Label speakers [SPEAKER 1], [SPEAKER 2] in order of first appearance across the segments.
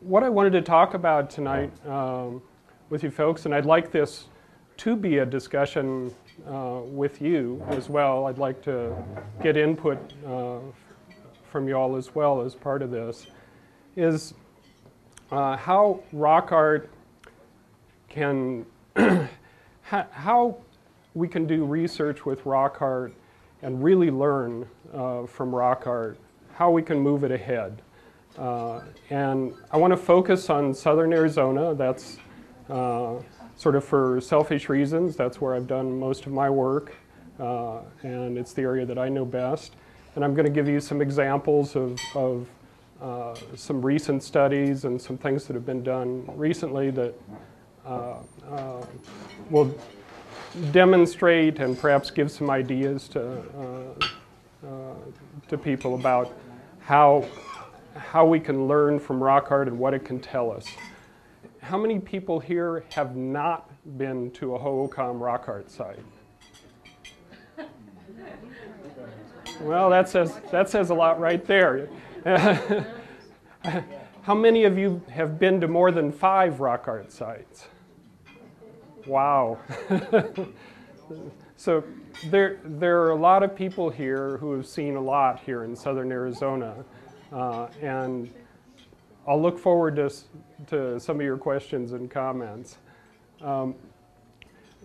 [SPEAKER 1] what I wanted to talk about tonight um, with you folks, and I'd like this to be a discussion uh, with you as well. I'd like to get input uh, from you all as well as part of this, is uh, how rock art can, how we can do research with rock art and really learn uh, from rock art, how we can move it ahead. Uh, and I want to focus on southern Arizona. That's uh, sort of for selfish reasons. That's where I've done most of my work, uh, and it's the area that I know best. And I'm going to give you some examples of, of uh, some recent studies and some things that have been done recently that uh, uh, will demonstrate and perhaps give some ideas to, to people about how how we can learn from rock art and what it can tell us. How many people here have not been to a Hohokam rock art site? Well, that says, that says a lot right there. How many of you have been to more than five rock art sites? Wow. so there, there are a lot of people here who have seen a lot here in southern Arizona. Uh, and I'll look forward to, to some of your questions and comments. Um,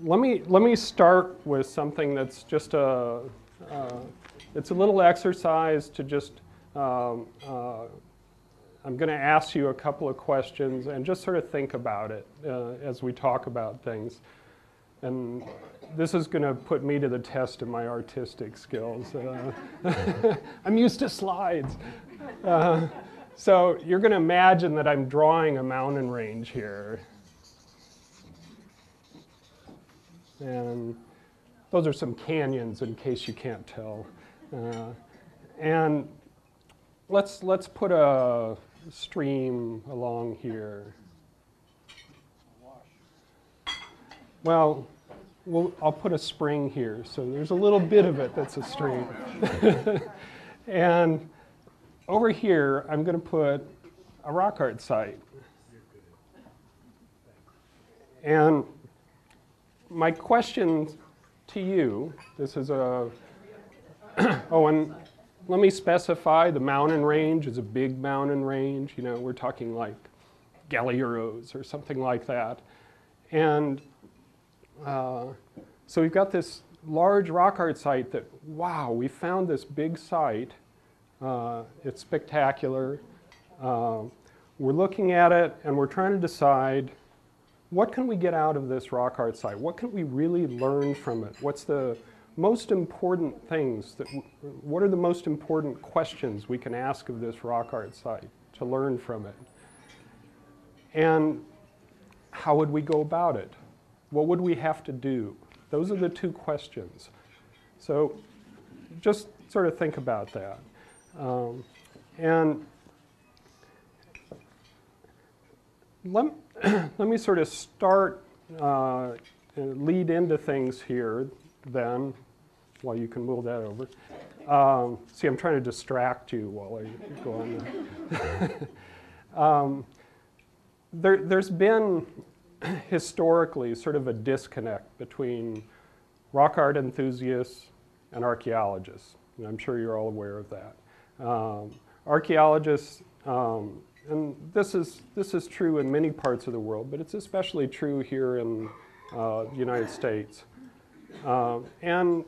[SPEAKER 1] let, me, let me start with something that's just a, uh, it's a little exercise to just, um, uh, I'm going to ask you a couple of questions and just sort of think about it uh, as we talk about things. And this is going to put me to the test of my artistic skills. Uh, I'm used to slides. Uh, so you're going to imagine that I'm drawing a mountain range here. And those are some canyons in case you can't tell. Uh, and let's, let's put a stream along here. Well, well, I'll put a spring here. So there's a little bit of it that's a stream. and over here, I'm going to put a rock art site. And my question to you, this is a, oh, and let me specify the mountain range is a big mountain range. You know, we're talking like Galiuros or something like that. And uh, so we've got this large rock art site that, wow, we found this big site uh, it's spectacular. Uh, we're looking at it and we're trying to decide what can we get out of this rock art site? What can we really learn from it? What's the most important things that, what are the most important questions we can ask of this rock art site to learn from it? And how would we go about it? What would we have to do? Those are the two questions. So just sort of think about that. Um, and let, let me sort of start, uh, lead into things here then, while you can move that over. Um, see, I'm trying to distract you while I go on. um, there, there's been historically sort of a disconnect between rock art enthusiasts and archaeologists. And I'm sure you're all aware of that. Um, archaeologists, um, and this is, this is true in many parts of the world, but it's especially true here in uh, the United States. Um, and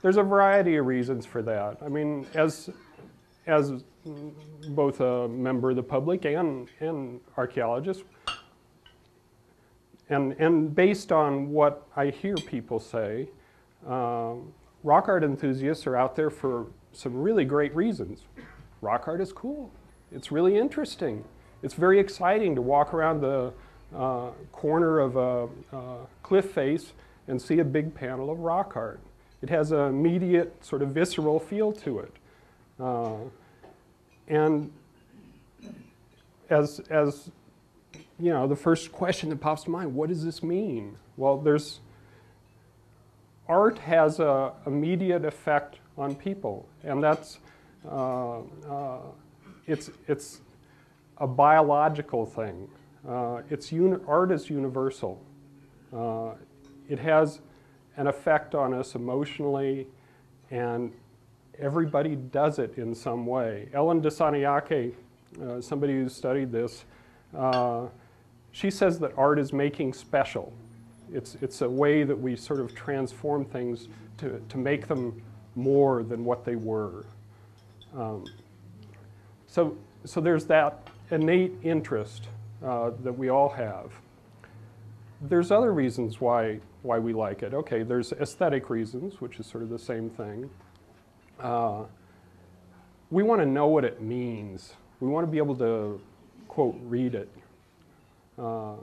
[SPEAKER 1] there's a variety of reasons for that. I mean, as, as both a member of the public and, and archaeologist, and, and based on what I hear people say, um, rock art enthusiasts are out there for some really great reasons. Rock art is cool. It's really interesting. It's very exciting to walk around the uh, corner of a, cliff face and see a big panel of rock art. It has an immediate sort of visceral feel to it. Uh, and as, as you know, the first question that pops to mind, what does this mean? Well, there's, art has an immediate effect on people. And that's, uh, uh, it's, it's a biological thing. Uh, it's art is universal. Uh, it has an effect on us emotionally, and everybody does it in some way. Ellen Dissanayake, uh, somebody who studied this, uh, she says that art is making special. It's, it's a way that we sort of transform things to, to make them more than what they were. Um, so, so there's that innate interest uh, that we all have. There's other reasons why, why we like it. Okay, there's aesthetic reasons, which is sort of the same thing. Uh, we want to know what it means. We want to be able to, quote, read it. Uh,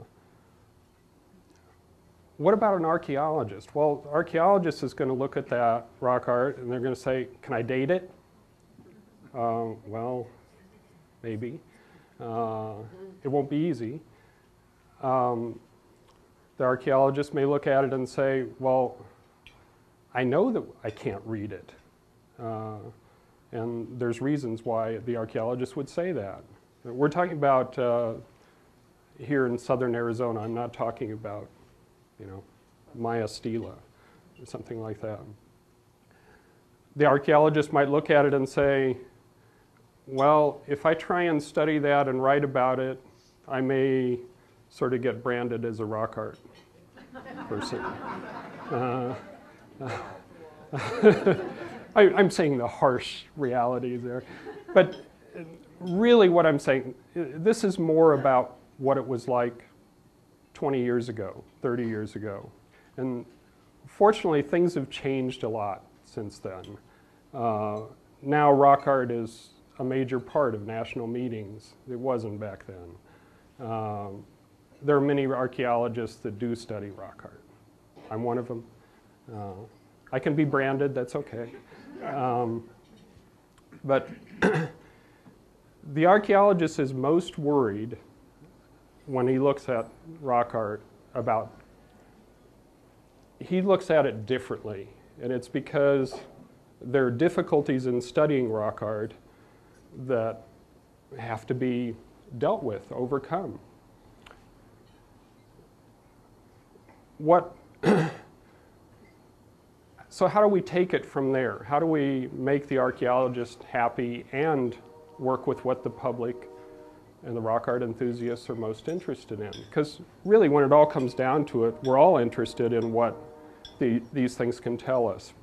[SPEAKER 1] what about an archaeologist? Well, archaeologist is going to look at that rock art and they're going to say, can I date it? Uh, well, maybe. Uh, it won't be easy. Um, the archaeologist may look at it and say, well, I know that I can't read it. Uh, and there's reasons why the archaeologist would say that. We're talking about uh, here in southern Arizona. I'm not talking about, you know, Maya Stela or something like that. The archaeologist might look at it and say, well, if I try and study that and write about it, I may sort of get branded as a rock art person. Uh, I, am saying the harsh reality there. But really, what I'm saying, this is more about what it was like 20 years ago, 30 years ago. And fortunately, things have changed a lot since then. Uh, now, rock art is a major part of national meetings. It wasn't back then. Um, there are many archaeologists that do study rock art. I'm one of them. Uh, I can be branded, that's okay. Um, but the archaeologist is most worried when he looks at rock art about, he looks at it differently. And it's because there are difficulties in studying rock art that have to be dealt with, overcome. What so how do we take it from there? How do we make the archaeologist happy and work with what the public and the rock art enthusiasts are most interested in? Because really, when it all comes down to it, we're all interested in what the, these things can tell us.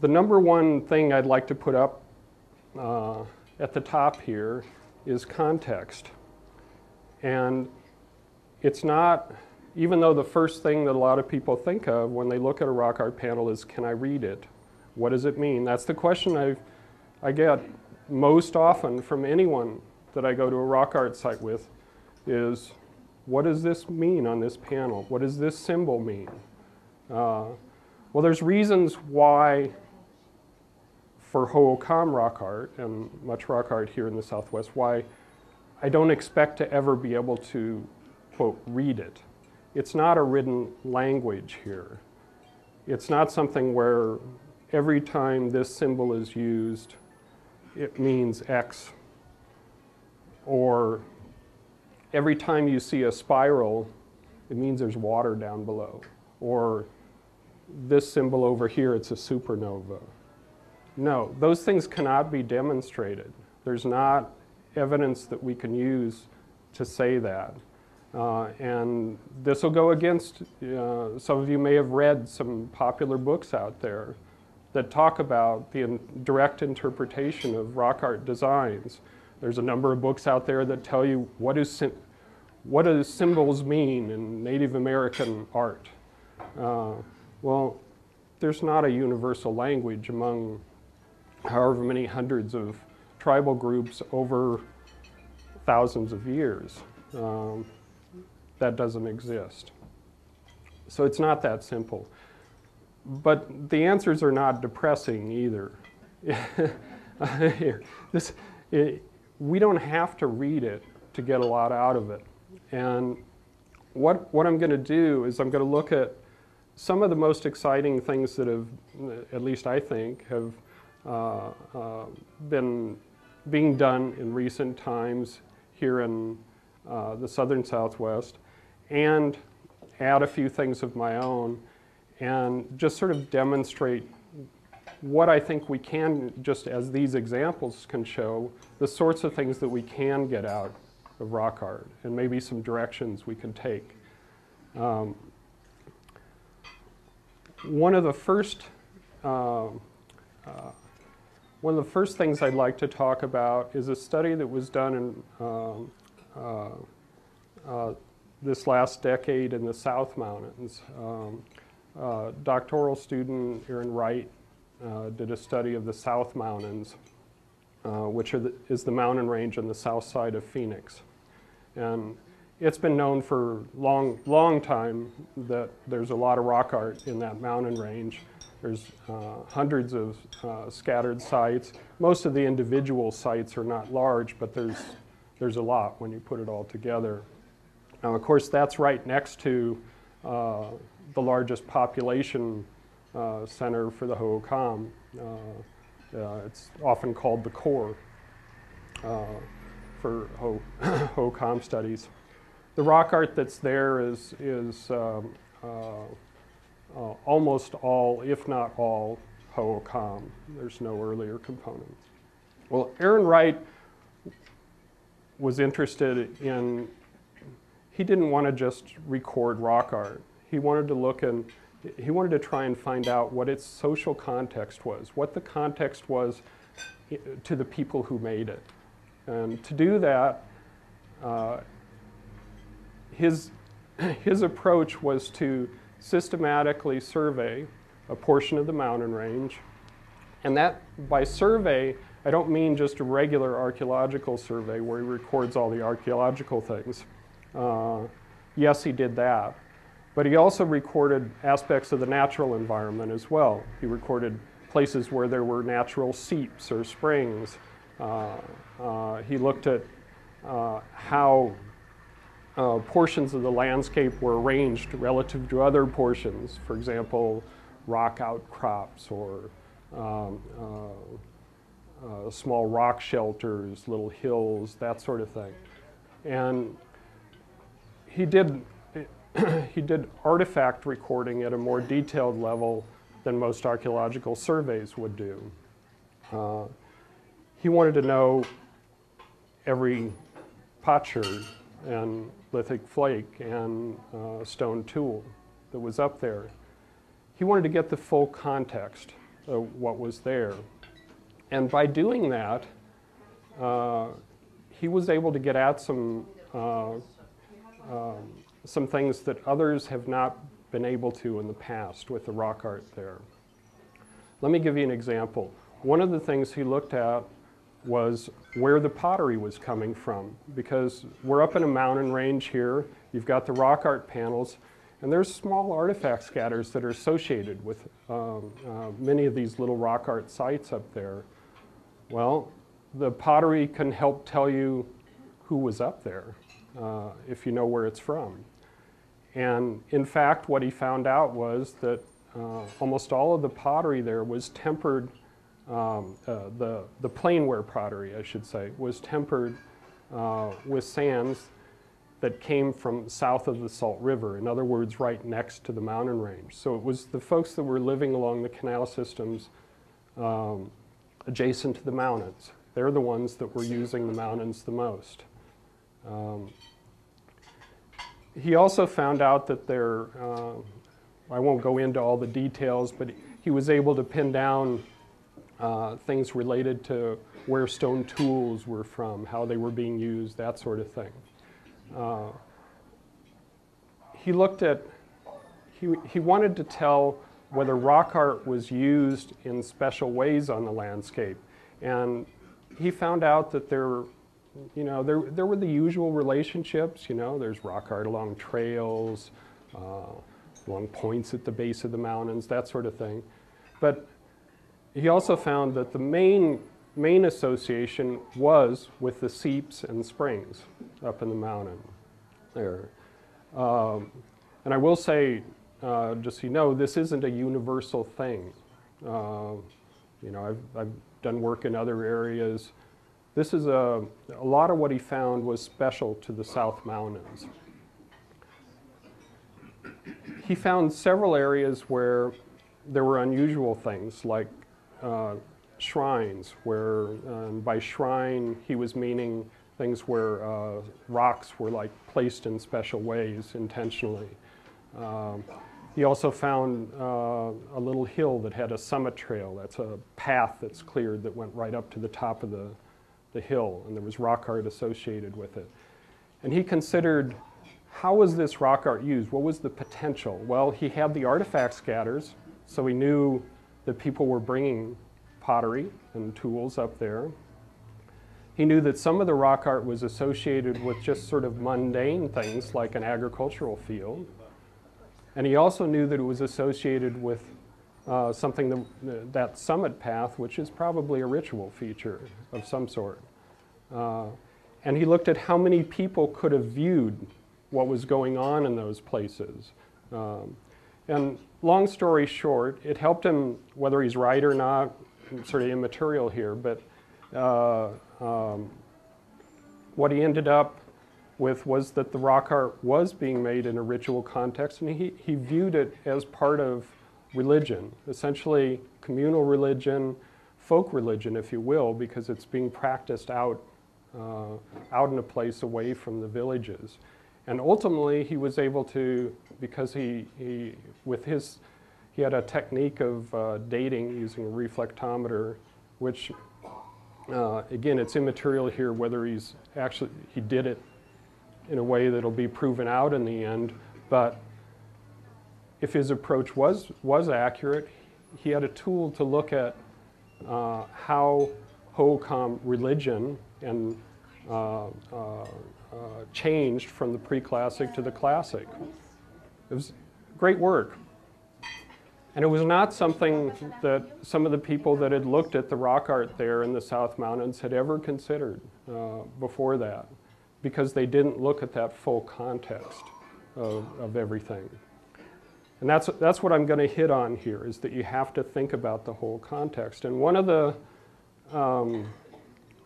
[SPEAKER 1] the number one thing I'd like to put up uh, at the top here is context. And it's not, even though the first thing that a lot of people think of when they look at a rock art panel is, can I read it? What does it mean? That's the question i I get most often from anyone that I go to a rock art site with is, what does this mean on this panel? What does this symbol mean? Uh, well, there's reasons why for Hohokam rock art and much rock art here in the Southwest, why I don't expect to ever be able to, quote, read it. It's not a written language here. It's not something where every time this symbol is used, it means X. Or every time you see a spiral, it means there's water down below. Or this symbol over here, it's a supernova. No, those things cannot be demonstrated. There's not evidence that we can use to say that. Uh, and this will go against, uh, some of you may have read some popular books out there that talk about the in direct interpretation of rock art designs. There's a number of books out there that tell you what, is what do symbols mean in Native American art. Uh, well, there's not a universal language among however many hundreds of tribal groups over thousands of years. Um, that doesn't exist. So it's not that simple. But the answers are not depressing either. this, it, we don't have to read it to get a lot out of it. And what, what I'm going to do is I'm going to look at some of the most exciting things that have, at least I think, have uh, uh, been being done in recent times here in uh, the southern Southwest and add a few things of my own and just sort of demonstrate what I think we can, just as these examples can show, the sorts of things that we can get out of rock art and maybe some directions we can take. Um, one of the first uh, uh, one of the first things I'd like to talk about is a study that was done in um, uh, uh, this last decade in the South Mountains. Um, doctoral student Aaron Wright uh, did a study of the South Mountains, uh, which the, is the mountain range on the south side of Phoenix. And it's been known for long, long time that there's a lot of rock art in that mountain range. There's uh, hundreds of uh, scattered sites. Most of the individual sites are not large, but there's, there's a lot when you put it all together. Now, of course, that's right next to uh, the largest population uh, center for the Hohokam. Uh, uh, it's often called the core for Ho Hohokam studies. The rock art that's there is, is um, almost all, if not all, Hohokam. There's no earlier components. Well, Aaron Wright was interested in, he didn't want to just record rock art. He wanted to look and he wanted to try and find out what its social context was, what the context was to the people who made it. And to do that, uh, his, his approach was to systematically survey a portion of the mountain range. And that, by survey, I don't mean just a regular archaeological survey where he records all the archaeological things. Uh, yes, he did that. But he also recorded aspects of the natural environment as well. He recorded places where there were natural seeps or springs. Uh, uh, he looked at uh, how uh, portions of the landscape were arranged relative to other portions. For example, rock outcrops or um, uh, uh, small rock shelters, little hills, that sort of thing. And he did he did artifact recording at a more detailed level than most archaeological surveys would do. Uh, he wanted to know every potsherd and lithic flake and uh, stone tool that was up there. He wanted to get the full context of what was there. And by doing that, uh, he was able to get at some uh, um, some things that others have not been able to in the past with the rock art there. Let me give you an example. One of the things he looked at was where the pottery was coming from because we're up in a mountain range here. You've got the rock art panels and there's small artifact scatters that are associated with um, uh, many of these little rock art sites up there. Well, the pottery can help tell you who was up there uh, if you know where it's from. And in fact, what he found out was that uh, almost all of the pottery there was tempered, um, uh, the, the plainware pottery, I should say, was tempered uh, with sands that came from south of the Salt River, in other words, right next to the mountain range. So it was the folks that were living along the canal systems um, adjacent to the mountains. They're the ones that were using the mountains the most. Um, he also found out that there, uh, I won't go into all the details, but he was able to pin down uh, things related to where stone tools were from, how they were being used, that sort of thing. Uh, he looked at, he, he wanted to tell whether rock art was used in special ways on the landscape. And he found out that there you know, there, there were the usual relationships, you know, there's rock art along trails, uh, along points at the base of the mountains, that sort of thing. But he also found that the main, main association was with the seeps and springs up in the mountain there. Um, and I will say, uh, just so you know, this isn't a universal thing. Uh, you know, I've, I've done work in other areas this is a, a lot of what he found was special to the South Mountains. He found several areas where there were unusual things like uh, shrines, where um, by shrine he was meaning things where uh, rocks were like placed in special ways intentionally. Um, he also found uh, a little hill that had a summit trail. That's a path that's cleared that went right up to the top of the, the hill, and there was rock art associated with it. And he considered how was this rock art used? What was the potential? Well, he had the artifact scatters, so he knew that people were bringing pottery and tools up there. He knew that some of the rock art was associated with just sort of mundane things like an agricultural field. And he also knew that it was associated with uh, something, that, that summit path, which is probably a ritual feature of some sort. Uh, and he looked at how many people could have viewed what was going on in those places. Um, and long story short, it helped him, whether he's right or not, sort of immaterial here, but uh, um, what he ended up with was that the rock art was being made in a ritual context, and he, he viewed it as part of religion, essentially communal religion, folk religion, if you will, because it's being practiced out, uh, out in a place away from the villages. And ultimately, he was able to, because he, he with his, he had a technique of uh, dating using a reflectometer, which, uh, again, it's immaterial here whether he's actually, he did it in a way that'll be proven out in the end. But if his approach was, was accurate, he had a tool to look at uh, how Hohokam religion and uh, uh, uh, changed from the pre-classic to the classic. It was great work. And it was not something that some of the people that had looked at the rock art there in the South Mountains had ever considered uh, before that because they didn't look at that full context of, of everything. And that's, that's what I'm going to hit on here, is that you have to think about the whole context. And one of the, um,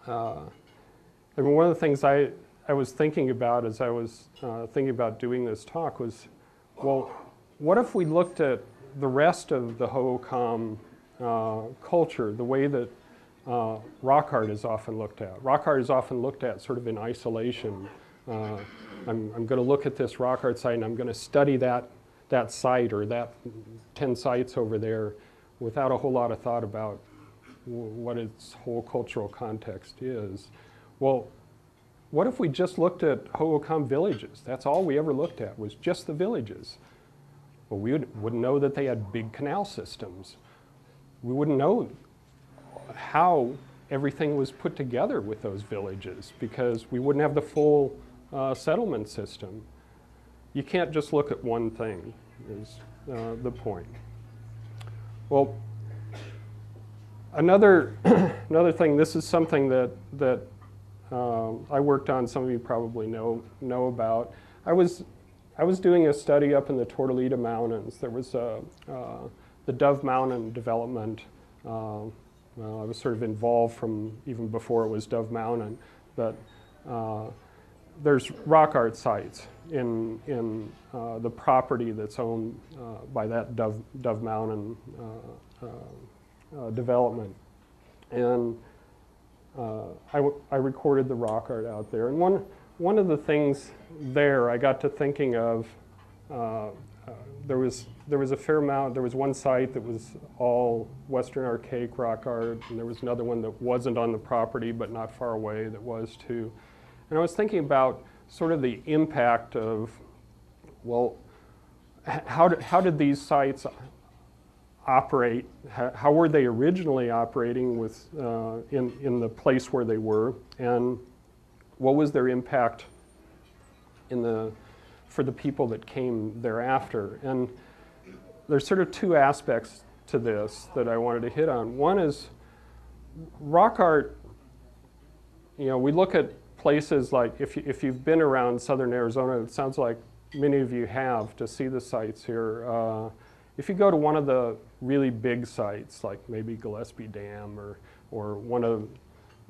[SPEAKER 1] uh, I mean, one of the things I, I was thinking about as I was uh, thinking about doing this talk was, well, what if we looked at the rest of the Hohokam uh, culture, the way that uh, rock art is often looked at. Rock art is often looked at sort of in isolation. Uh, I'm, I'm going to look at this rock art site and I'm going to study that, that site or that 10 sites over there without a whole lot of thought about what its whole cultural context is. Well, what if we just looked at Hohokam villages? That's all we ever looked at was just the villages. Well, we would, wouldn't know that they had big canal systems. We wouldn't know how everything was put together with those villages because we wouldn't have the full uh, settlement system. You can't just look at one thing, is uh, the point. Well, another, another thing, this is something that, that uh, I worked on, some of you probably know, know about. I was, I was doing a study up in the Tortolita Mountains. There was a, uh, the Dove Mountain development uh, well, I was sort of involved from even before it was Dove Mountain, but uh, there's rock art sites in, in uh, the property that's owned uh, by that Dove, Dove Mountain uh, uh, uh, development. And I, I recorded the rock art out there. And one, one of the things there I got to thinking of there was there was a fair amount. There was one site that was all Western archaic rock art, and there was another one that wasn't on the property but not far away that was too. And I was thinking about sort of the impact of, well, how did, how did these sites operate? How, how were they originally operating with uh, in in the place where they were, and what was their impact in the for the people that came thereafter. And there's sort of two aspects to this that I wanted to hit on. One is rock art, you know, we look at places like, if, you, if you've been around southern Arizona, it sounds like many of you have to see the sites here. Uh, if you go to one of the really big sites, like maybe Gillespie Dam or, or one of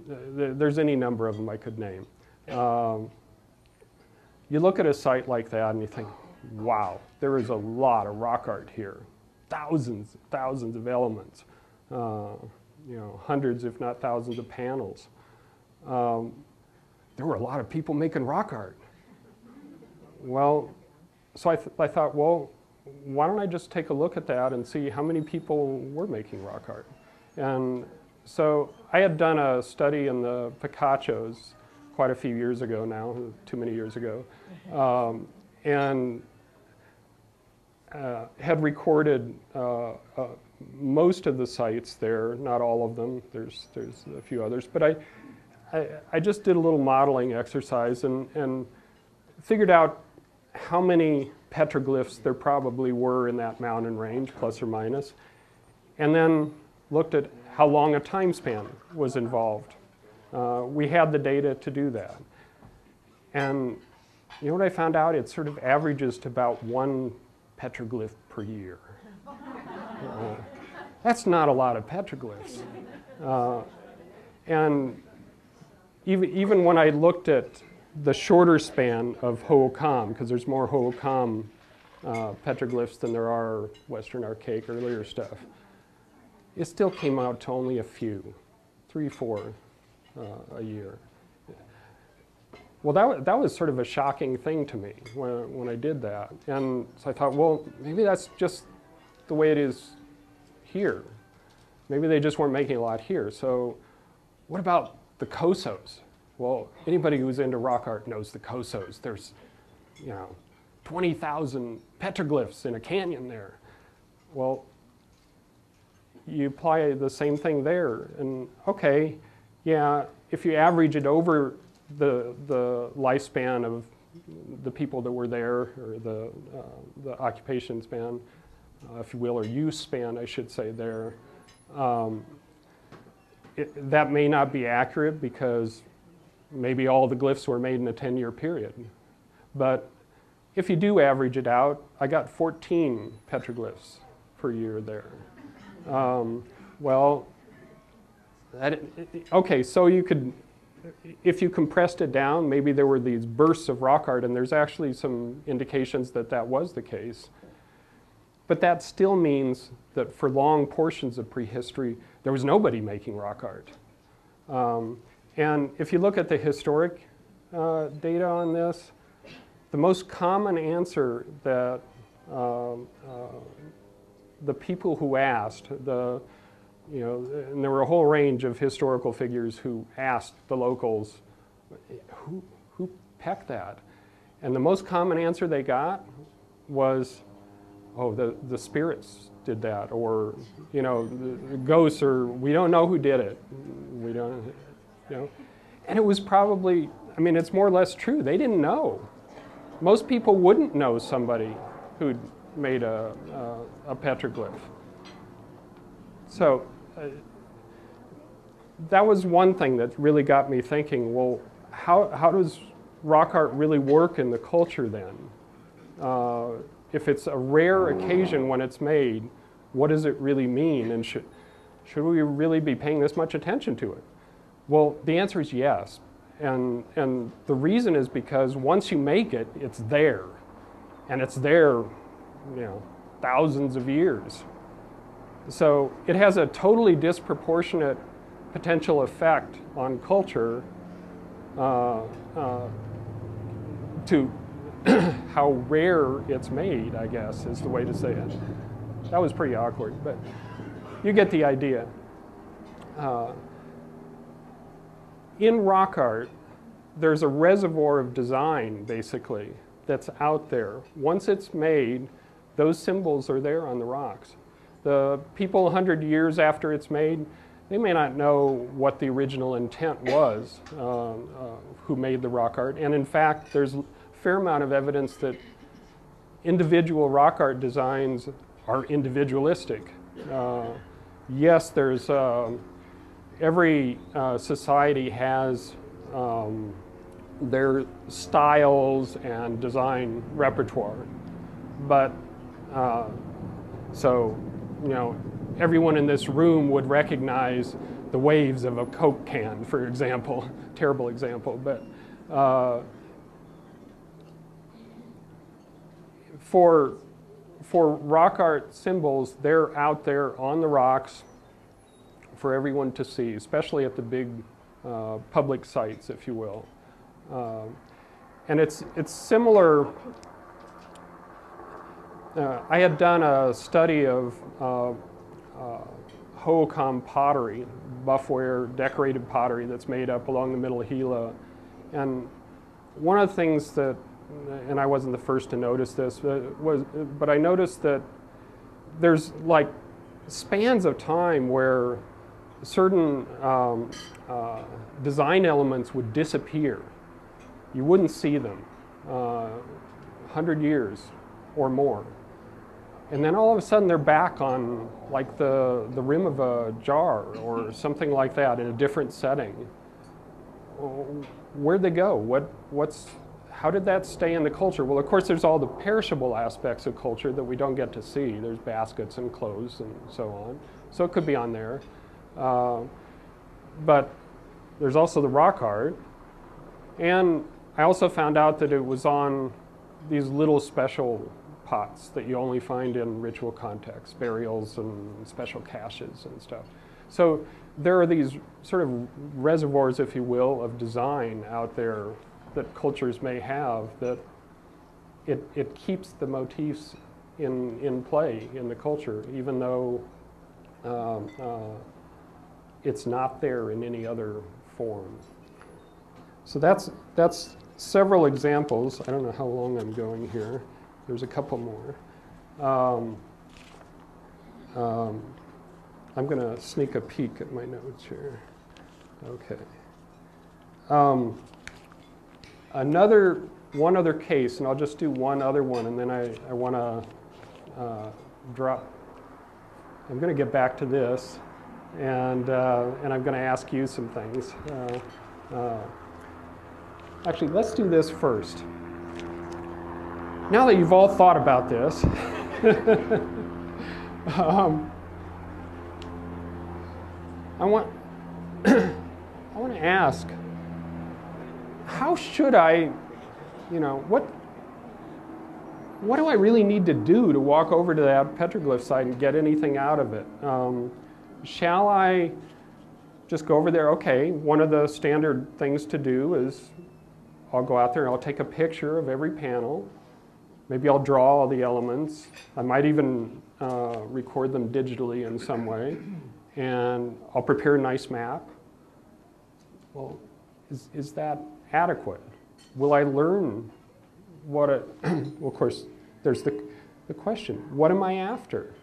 [SPEAKER 1] there's any number of them I could name. Um, you look at a site like that and you think, wow, there is a lot of rock art here. Thousands, thousands of elements. Uh, you know, hundreds, if not thousands of panels. Um, there were a lot of people making rock art. Well, so I, th I thought, well, why don't I just take a look at that and see how many people were making rock art? And so I had done a study in the Picachos quite a few years ago now, too many years ago, um, and uh, had recorded uh, uh, most of the sites there, not all of them, there's, there's a few others, but I, I, I just did a little modeling exercise and, and figured out how many petroglyphs there probably were in that mountain range, plus or minus, and then looked at how long a time span was involved. Uh, we had the data to do that. And you know what I found out? It sort of averages to about one petroglyph per year. Uh, that's not a lot of petroglyphs. Uh, and even, even when I looked at the shorter span of Hohokam, because there's more Hohokam uh, petroglyphs than there are Western Archaic earlier stuff, it still came out to only a few, three, four uh, a year. Well, that, that was sort of a shocking thing to me when, when I did that. And so I thought, well, maybe that's just the way it is here. Maybe they just weren't making a lot here. So what about the Cosos? Well, anybody who's into rock art knows the Cosos. There's, you know, 20,000 petroglyphs in a canyon there. Well, you apply the same thing there. And okay, yeah, if you average it over the, the lifespan of the people that were there, or the, uh, the occupation span, uh, if you will, or use span, I should say there, um, it, that may not be accurate because maybe all the glyphs were made in a 10-year period. But if you do average it out, I got 14 petroglyphs per year there. Um, well, that, okay, so you could, if you compressed it down, maybe there were these bursts of rock art, and there's actually some indications that that was the case. But that still means that for long portions of prehistory, there was nobody making rock art. Um, and if you look at the historic uh, data on this, the most common answer that um, uh, the people who asked, the, you know, and there were a whole range of historical figures who asked the locals, who, who pecked that? And the most common answer they got was, oh, the, the spirits did that, or, you know, the, ghosts, or we don't know who did it. We don't, you know. And it was probably, I mean, it's more or less true. They didn't know. Most people wouldn't know somebody who'd made a, a, a petroglyph. So uh, that was one thing that really got me thinking, well, how, how does rock art really work in the culture then? Uh, if it's a rare occasion when it's made, what does it really mean? And should, should we really be paying this much attention to it? Well, the answer is yes. And, and the reason is because once you make it, it's there. And it's there you know, thousands of years. So it has a totally disproportionate potential effect on culture uh, uh, to how rare it's made, I guess, is the way to say it. That was pretty awkward, but you get the idea. Uh, in rock art, there's a reservoir of design, basically, that's out there. Once it's made, those symbols are there on the rocks. The people 100 years after it's made, they may not know what the original intent was, uh, uh, who made the rock art. And in fact, there's fair amount of evidence that individual rock art designs are individualistic. Uh, yes, there's uh, every uh, society has um, their styles and design repertoire, but uh, so, you know, everyone in this room would recognize the waves of a Coke can, for example. Terrible example, but for for rock art symbols, they're out there on the rocks for everyone to see, especially at the big uh, public sites, if you will. Uh, and it's, it's similar. Uh, I had done a study of uh, uh, Hohokam pottery, buffware decorated pottery that's made up along the middle Gila. And one of the things that and I wasn't the first to notice this, uh, was, but I noticed that there's like spans of time where certain um, uh, design elements would disappear. You wouldn't see them. Uh, 100 years or more. And then all of a sudden they're back on like the, the rim of a jar or something like that in a different setting. Where'd they go? What, what's, how did that stay in the culture? Well, of course, there's all the perishable aspects of culture that we don't get to see. There's baskets and clothes and so on. So it could be on there. Uh, but there's also the rock art. And I also found out that it was on these little special pots that you only find in ritual contexts, burials and special caches and stuff. So there are these sort of reservoirs, if you will, of design out there that cultures may have that it, it keeps the motifs in, in play in the culture, even though um, uh, it's not there in any other form. So that's, that's several examples. I don't know how long I'm going here. There's a couple more. Um, um, I'm going to sneak a peek at my notes here. Okay. Another, one other case, and I'll just do one other one, and then I, I want to uh, drop. I'm going to get back to this, and, uh, and I'm going to ask you some things. Uh, actually, let's do this first. Now that you've all thought about this, um, I want, I want to ask how should I, you know, what, what do I really need to do to walk over to that petroglyph site and get anything out of it? Um, shall I just go over there? Okay, one of the standard things to do is I'll go out there and I'll take a picture of every panel. Maybe I'll draw all the elements. I might even uh, record them digitally in some way. And I'll prepare a nice map. Well, is, is that adequate? Will I learn what it, well, of course, there's the, the question, what am I after?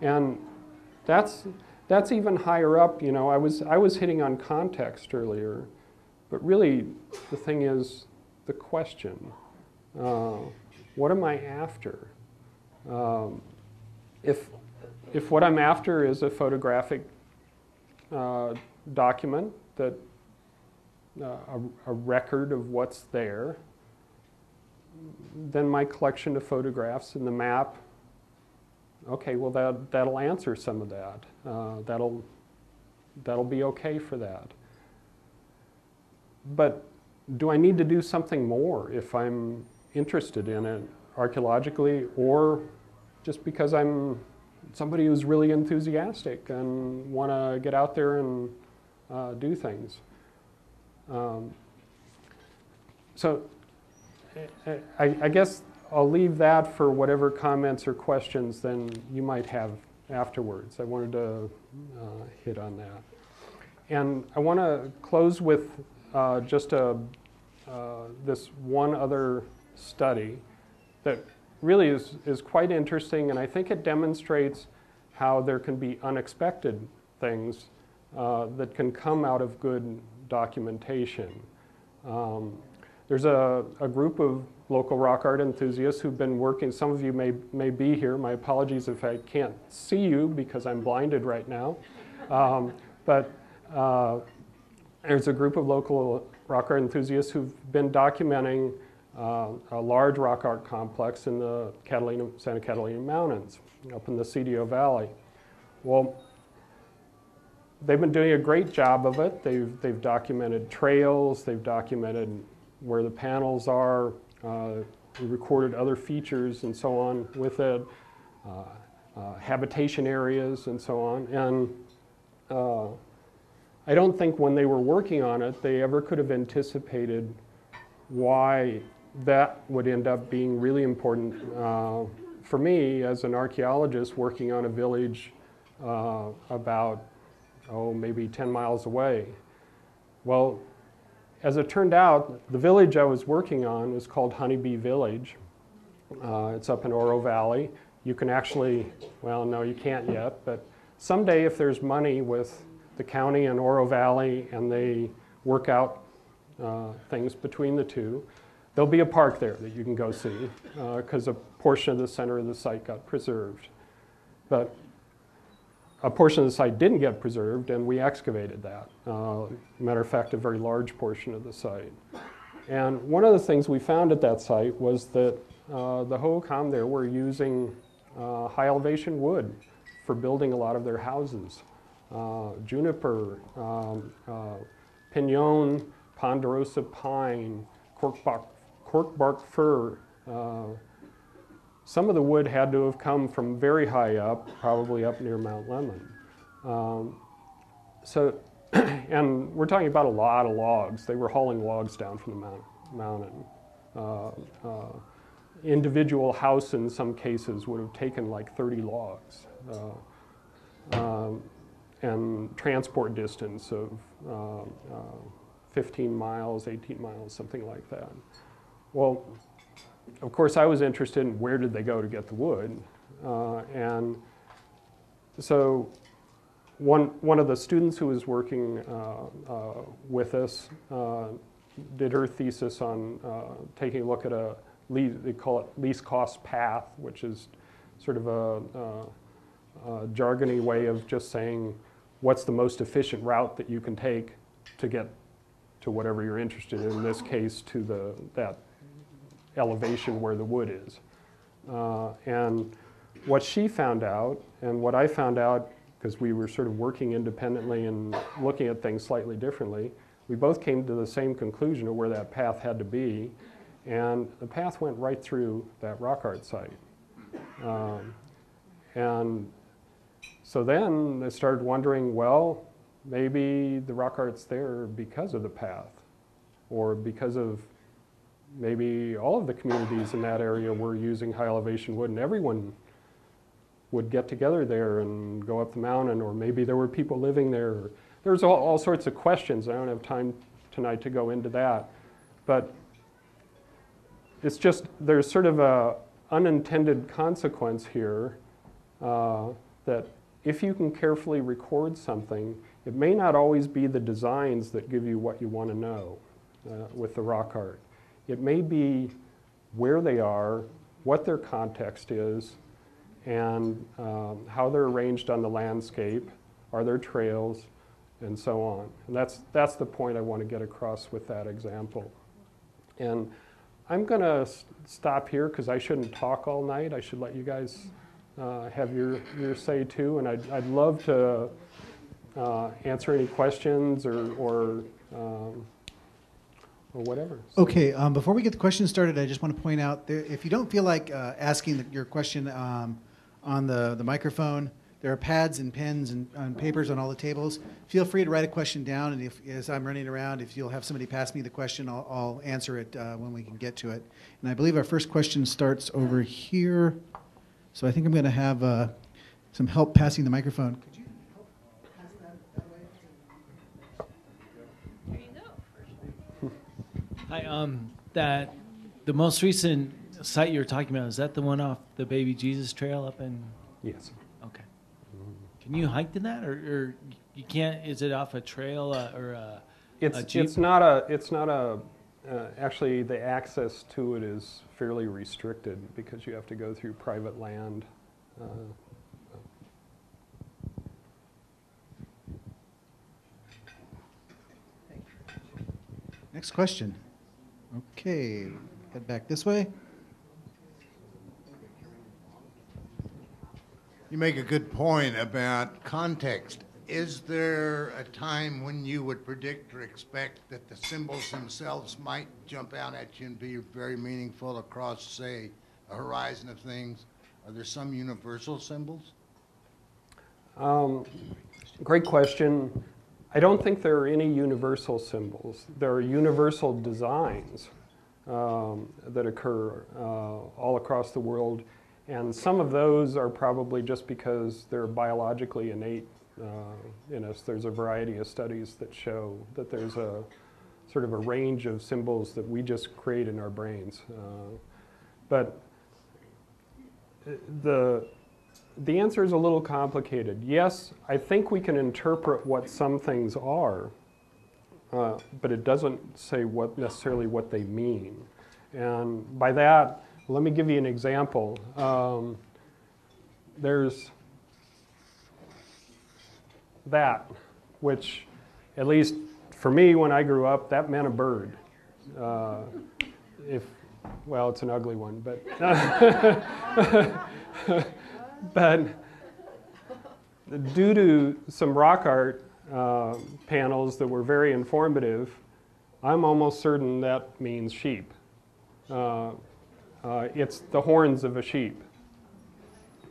[SPEAKER 1] And that's, that's even higher up, you know, I was, I was hitting on context earlier, but really the thing is the question, uh, what am I after? Um, if, if what I'm after is a photographic uh, document that uh, a, a, record of what's there. Then my collection of photographs and the map. Okay, well that that'll answer some of that. Uh, that'll that'll be okay for that. But do I need to do something more if I'm interested in it archaeologically or just because I'm somebody who's really enthusiastic and want to get out there and uh, do things? Um, so I, I, guess I'll leave that for whatever comments or questions then you might have afterwards. I wanted to uh, hit on that. And I want to close with uh, just a, uh, this one other study that really is, is quite interesting, and I think it demonstrates how there can be unexpected things uh, that can come out of good documentation. Um, there's a, a, group of local rock art enthusiasts who've been working, some of you may, may be here. My apologies if I can't see you because I'm blinded right now. Um, but uh, there's a group of local rock art enthusiasts who've been documenting uh, a large rock art complex in the Catalina, Santa Catalina Mountains up in the Cedio Valley. Well, they've been doing a great job of it. They've, they've documented trails, they've documented where the panels are, uh, we recorded other features and so on with it, uh, uh, habitation areas and so on. And uh, I don't think when they were working on it, they ever could have anticipated why that would end up being really important uh, for me as an archaeologist working on a village uh, about, oh, maybe 10 miles away. Well, as it turned out, the village I was working on was called Honeybee Village. Uh, it's up in Oro Valley. You can actually, well, no, you can't yet, but someday if there's money with the county and Oro Valley and they work out uh, things between the two, there'll be a park there that you can go see because uh, a portion of the center of the site got preserved. But a portion of the site didn't get preserved, and we excavated that. Uh, matter of fact, a very large portion of the site. And one of the things we found at that site was that uh, the Hohokam there were using uh, high elevation wood for building a lot of their houses. Uh, juniper, um, uh, pinon, ponderosa pine, cork bark, cork bark fir, uh, some of the wood had to have come from very high up, probably up near Mount Lemmon. Um, so, and we're talking about a lot of logs. They were hauling logs down from the mount, mountain. Uh, uh, individual house in some cases would have taken like 30 logs. Uh, um, and transport distance of uh, uh, 15 miles, 18 miles, something like that. Well, of course, I was interested in where did they go to get the wood. Uh, and so one, one of the students who was working uh, uh, with us uh, did her thesis on uh, taking a look at a, they call it least cost path, which is sort of a, a, a jargony way of just saying what's the most efficient route that you can take to get to whatever you're interested in, in this case to the, that elevation where the wood is. Uh, and what she found out, and what I found out, because we were sort of working independently and looking at things slightly differently, we both came to the same conclusion of where that path had to be. And the path went right through that rock art site. Um, and so then I started wondering, well, maybe the rock art's there because of the path or because of maybe all of the communities in that area were using high elevation wood and everyone would get together there and go up the mountain or maybe there were people living there. There's all, all sorts of questions. I don't have time tonight to go into that. But it's just, there's sort of a unintended consequence here uh, that if you can carefully record something, it may not always be the designs that give you what you want to know uh, with the rock art. It may be where they are, what their context is, and um, how they're arranged on the landscape, are there trails, and so on. And that's, that's the point I want to get across with that example. And I'm going to stop here because I shouldn't talk all night. I should let you guys uh, have your, your say too. And I'd, I'd love to uh, answer any questions or, or um, or whatever.
[SPEAKER 2] So. Okay, um, before we get the questions started, I just want to point out there, if you don't feel like uh, asking the, your question um, on the, the microphone, there are pads and pens and, and, papers on all the tables. Feel free to write a question down, and if, as I'm running around, if you'll have somebody pass me the question, I'll, I'll answer it uh, when we can get to it. And I believe our first question starts over here. So I think I'm going to have uh, some help passing the microphone.
[SPEAKER 3] Hi, um, that the most recent site you were talking about is that the one off the Baby Jesus Trail up in?
[SPEAKER 1] Yes.
[SPEAKER 3] Okay. Can you hike to that, or, or you can't? Is it off a trail uh, or a?
[SPEAKER 1] It's
[SPEAKER 3] a
[SPEAKER 1] it's not a it's not a. Uh, actually, the access to it is fairly restricted because you have to go through private land. Uh,
[SPEAKER 2] Next question. Okay, head back this way.
[SPEAKER 4] You make a good point about context. Is there a time when you would predict or expect that the symbols themselves might jump out at you and be very meaningful across, say, a horizon of things? Are there some universal symbols?
[SPEAKER 1] Um, Great question. I don't think there are any universal symbols. There are universal designs um, that occur uh, all across the world, and some of those are probably just because they're biologically innate uh, in us. There's a variety of studies that show that there's a sort of a range of symbols that we just create in our brains. Uh, But uh, the the answer is a little complicated. Yes, I think we can interpret what some things are, uh, but it doesn't say what necessarily what they mean. And by that, let me give you an example. Um, there's that, which, at least for me, when I grew up, that meant a bird. Uh, if, well, it's an ugly one, but. but due to some rock art uh, panels that were very informative, I'm almost certain that means sheep. Uh, uh, it's the horns of a sheep.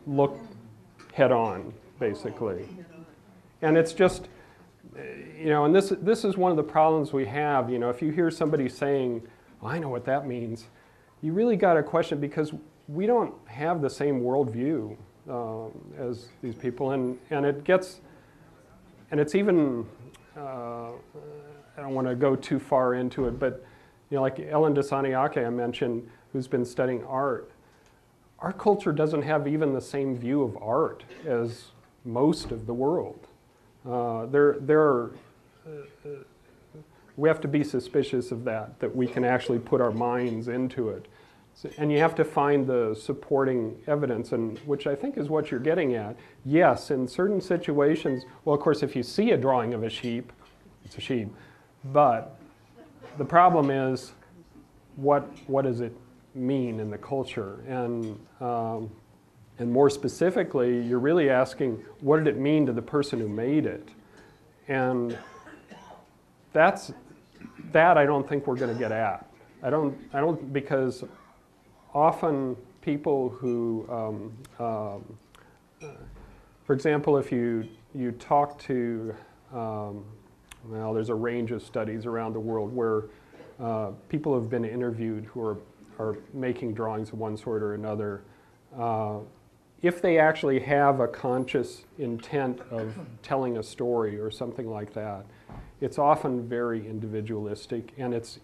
[SPEAKER 1] Look head on, basically. And it's just, you know, and this, this is one of the problems we have. You know, if you hear somebody saying, well, I know what that means, you really got to question because we don't have the same worldview um, as these people, and, and it gets, and it's even, uh, I don't want to go too far into it, but you know, like Ellen Dissanayake I mentioned, who's been studying art, our culture doesn't have even the same view of art as most of the world. Uh, there, there are, uh, we have to be suspicious of that, that we can actually put our minds into it. So- And you have to find the supporting evidence, and which I think is what you're getting at. Yes, in certain situations, well, of course, if you see a drawing of a sheep, it's a sheep. But the problem is, what what does it mean in the culture? And um, and more specifically, you're really asking, what did it mean to the person who made it? And that's that I don't think we're going to get at. I don't I don't because often people who, um, um, for example, if you, you talk to, um, well, there's a range of studies around the world where uh, people have been interviewed who are, are making drawings of one sort or another. Uh, if they actually have a conscious intent of telling a story or something like that, it's often very individualistic and it's,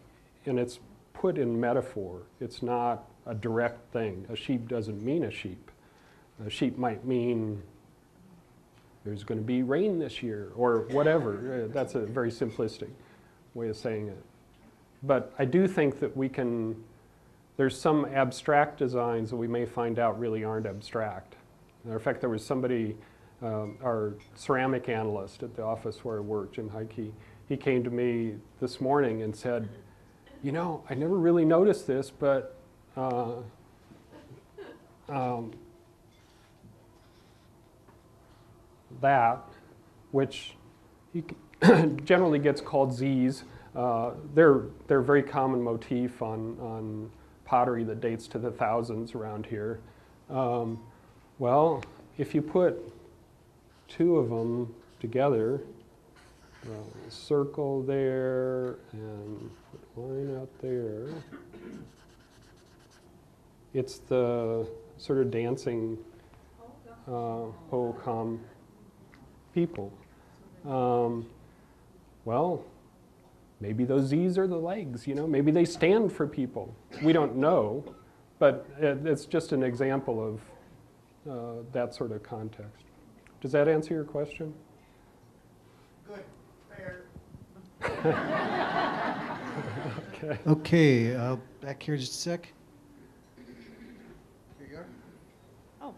[SPEAKER 1] and it's put in metaphor. It's not a direct thing. A sheep doesn't mean a sheep. A sheep might mean there's going to be rain this year or whatever. Uh, That's a very simplistic way of saying it. But I do think that we can, there's some abstract designs that we may find out really aren't abstract. Matter of fact, there was somebody, um, our ceramic analyst at the office where I worked, Jim Heidke, he came to me this morning and said, you know, I never really noticed this, but uh, um, that, which generally gets called Z's, uh, they're, they're a very common motif on, on pottery that dates to the thousands around here. Um, well, if you put two of them together, well, circle there and line out there. It's the sort of dancing uh, Hohokam people. Um, well, maybe those Z's are the legs, you know, maybe they stand for people. We don't know, but it, it's just an example of uh, that sort of context. Does that answer your question?
[SPEAKER 4] Good, fair.
[SPEAKER 1] Okay.
[SPEAKER 2] Okay, uh, back here just a sec.
[SPEAKER 4] Here you go.
[SPEAKER 5] Oh.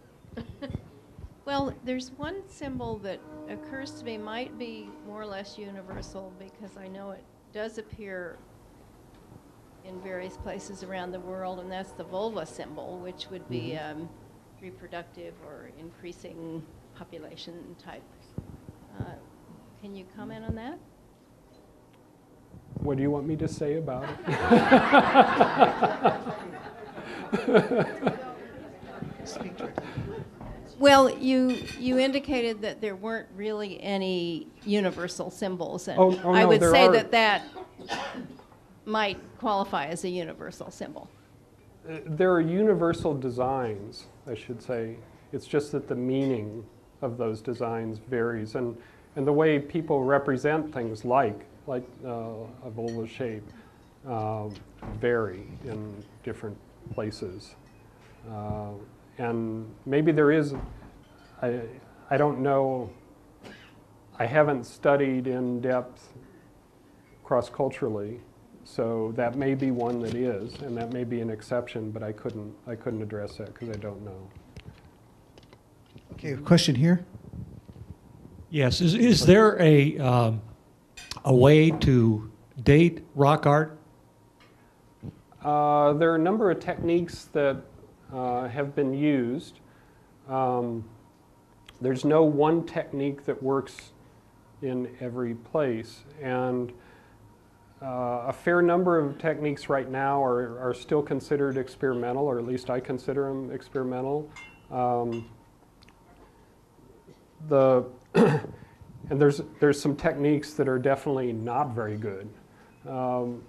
[SPEAKER 5] Well, there's one symbol that occurs to me might be more or less universal because I know it does appear in various places around the world, and that's the vulva symbol, which would be um, reproductive or increasing population type uh, Can you comment on that?
[SPEAKER 1] What do you want me to say about it?
[SPEAKER 2] Speak directly.
[SPEAKER 5] Well, you, you indicated that there weren't really any universal symbols, and
[SPEAKER 1] Oh, oh,
[SPEAKER 5] I
[SPEAKER 1] no,
[SPEAKER 5] would say
[SPEAKER 1] are.
[SPEAKER 5] that that might qualify as a universal symbol.
[SPEAKER 1] Uh, There are universal designs, I should say. It's just that the meaning of those designs varies. And, and the way people represent things like, like uh, a vulva shape, um, vary in different places. Uh, and maybe there is, I, I don't know, I haven't studied in depth cross-culturally, so that may be one that is, and that may be an exception, but I couldn't, I couldn't address that because I don't know.
[SPEAKER 2] Okay, question here.
[SPEAKER 6] Yes, is, is there a, um, a way to date rock art?
[SPEAKER 1] Uh, there are a number of techniques that uh, have been used. Um, there's no one technique that works in every place, and uh, a fair number of techniques right now are, are still considered experimental, or at least I consider them experimental. Um, the and there's there's some techniques that are definitely not very good. Um,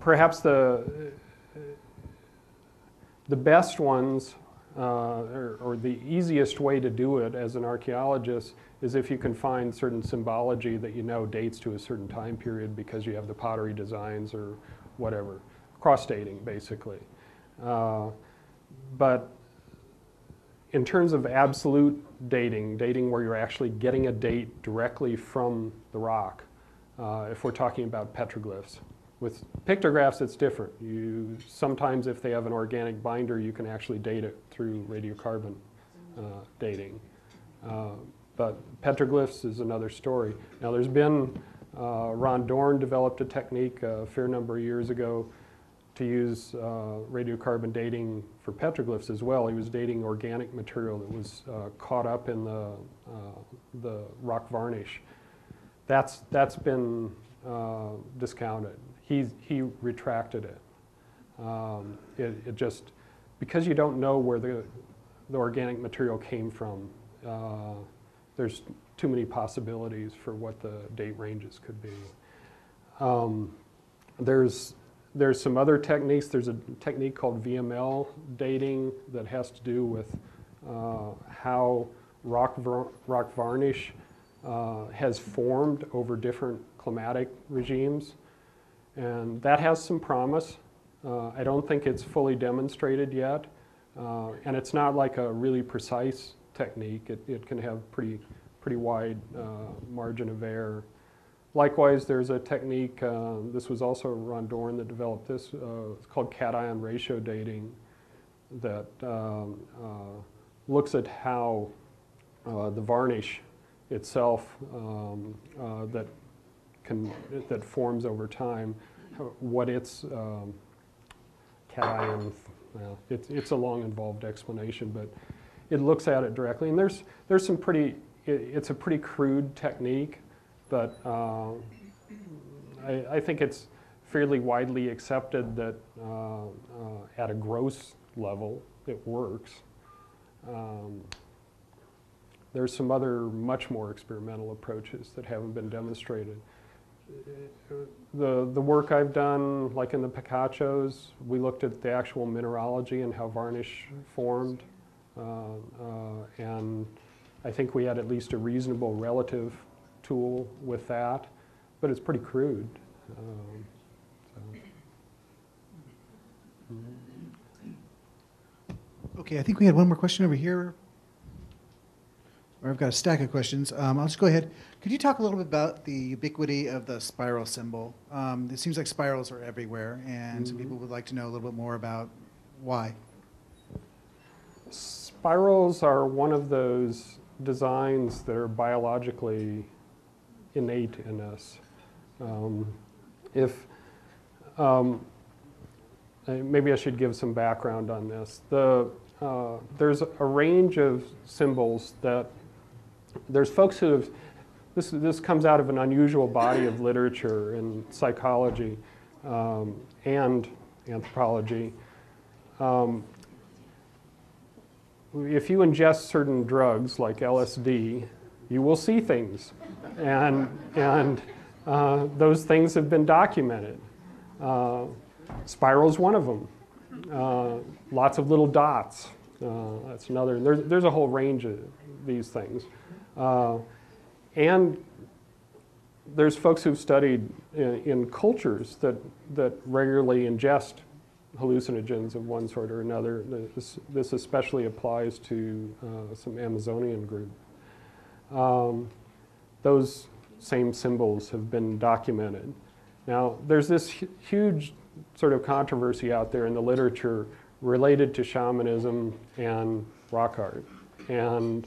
[SPEAKER 1] perhaps the the best ones uh, or, or the easiest way to do it as an archaeologist is if you can find certain symbology that you know dates to a certain time period because you have the pottery designs or whatever cross dating basically uh, but in terms of absolute dating, dating where you're actually getting a date directly from the rock, uh, if we're talking about petroglyphs. With pictographs, it's different. You, sometimes if they have an organic binder, you can actually date it through radiocarbon uh, dating. Uh, but petroglyphs is another story. Now there's been, uh, Ron Dorn developed a technique a fair number of years ago to use uh, radiocarbon dating for petroglyphs as well. He was dating organic material that was uh, caught up in the, uh, the rock varnish. That's, that's been discounted. He, he retracted it. Um, it. It just, because you don't know where the, the organic material came from, uh, there's too many possibilities for what the date ranges could be. Um, there's there's some other techniques. There's a technique called VML dating that has to do with uh, how rock, rock varnish uh, has formed over different climatic regimes. And that has some promise. Uh, I don't think it's fully demonstrated yet. Uh, and it's not like a really precise technique. It, it can have pretty, pretty wide uh, margin of error. Likewise, there's a technique, uh, this was also Ron Dorn that developed this, uh, it's called cation ratio dating, that um, uh, looks at how the varnish itself um, that can, that forms over time, what its um, cation, well, it's, it's a long involved explanation, but it looks at it directly. And there's, there's some pretty, it, it's a pretty crude technique, but uh, I, I think it's fairly widely accepted that uh, uh, at a gross level, it works. Um, there's some other much more experimental approaches that haven't been demonstrated. The, the work I've done, like in the Picachos, we looked at the actual mineralogy and how varnish formed. Uh, uh, and I think we had at least a reasonable relative tool with that, but it's pretty crude. Um, so.
[SPEAKER 2] Okay, I think we had one more question over here. Or I've got a stack of questions. Um, I'll just go ahead. Could you talk a little bit about the ubiquity of the spiral symbol? Um, it seems like spirals are everywhere, and some
[SPEAKER 1] Mhm.
[SPEAKER 2] people would like to know a little bit more about why.
[SPEAKER 1] Spirals are one of those designs that are biologically innate in us. Um, if um, maybe I should give some background on this. The uh, there's a range of symbols that there's folks who have, this, this comes out of an unusual body of literature in psychology um, and anthropology. Um, if you ingest certain drugs like LSD, you will see things. And, and uh, those things have been documented. Uh, spiral's one of them. Uh, lots of little dots. Uh, that's another. There's, there's a whole range of these things. Uh, and there's folks who've studied in, in cultures that, that regularly ingest hallucinogens of one sort or another. This, this especially applies to uh, some Amazonian group. Um, those same symbols have been documented. Now, there's this hu- huge sort of controversy out there in the literature related to shamanism and rock art. And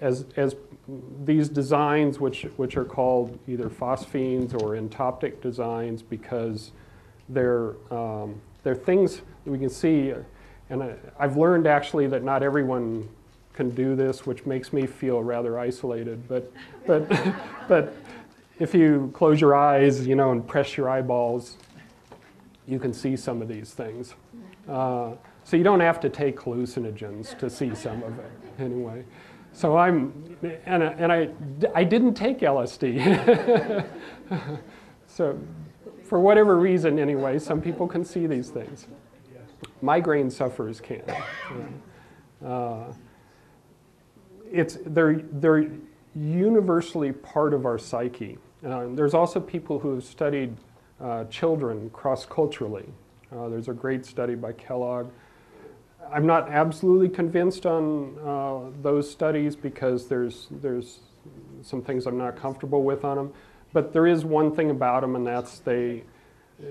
[SPEAKER 1] as, as these designs, which, which are called either phosphenes or entoptic designs, because they're, um, they're things that we can see. And I, I've learned actually that not everyone can do this, which makes me feel rather isolated. But, but, but if you close your eyes, you know, and press your eyeballs, you can see some of these things. Uh, so you don't have to take hallucinogens to see some of it, anyway. So I'm, and, I- and I, I didn't take LSD. so for whatever reason, anyway, some people can see these things. Migraine sufferers can. Uh, it's, they're, they're universally part of our psyche. Uh, there's also people who have studied uh, children cross-culturally. Uh, there's a great study by Kellogg. I'm not absolutely convinced on uh, those studies because there's, there's some things I'm not comfortable with on them. But there is one thing about them, and that's they, uh,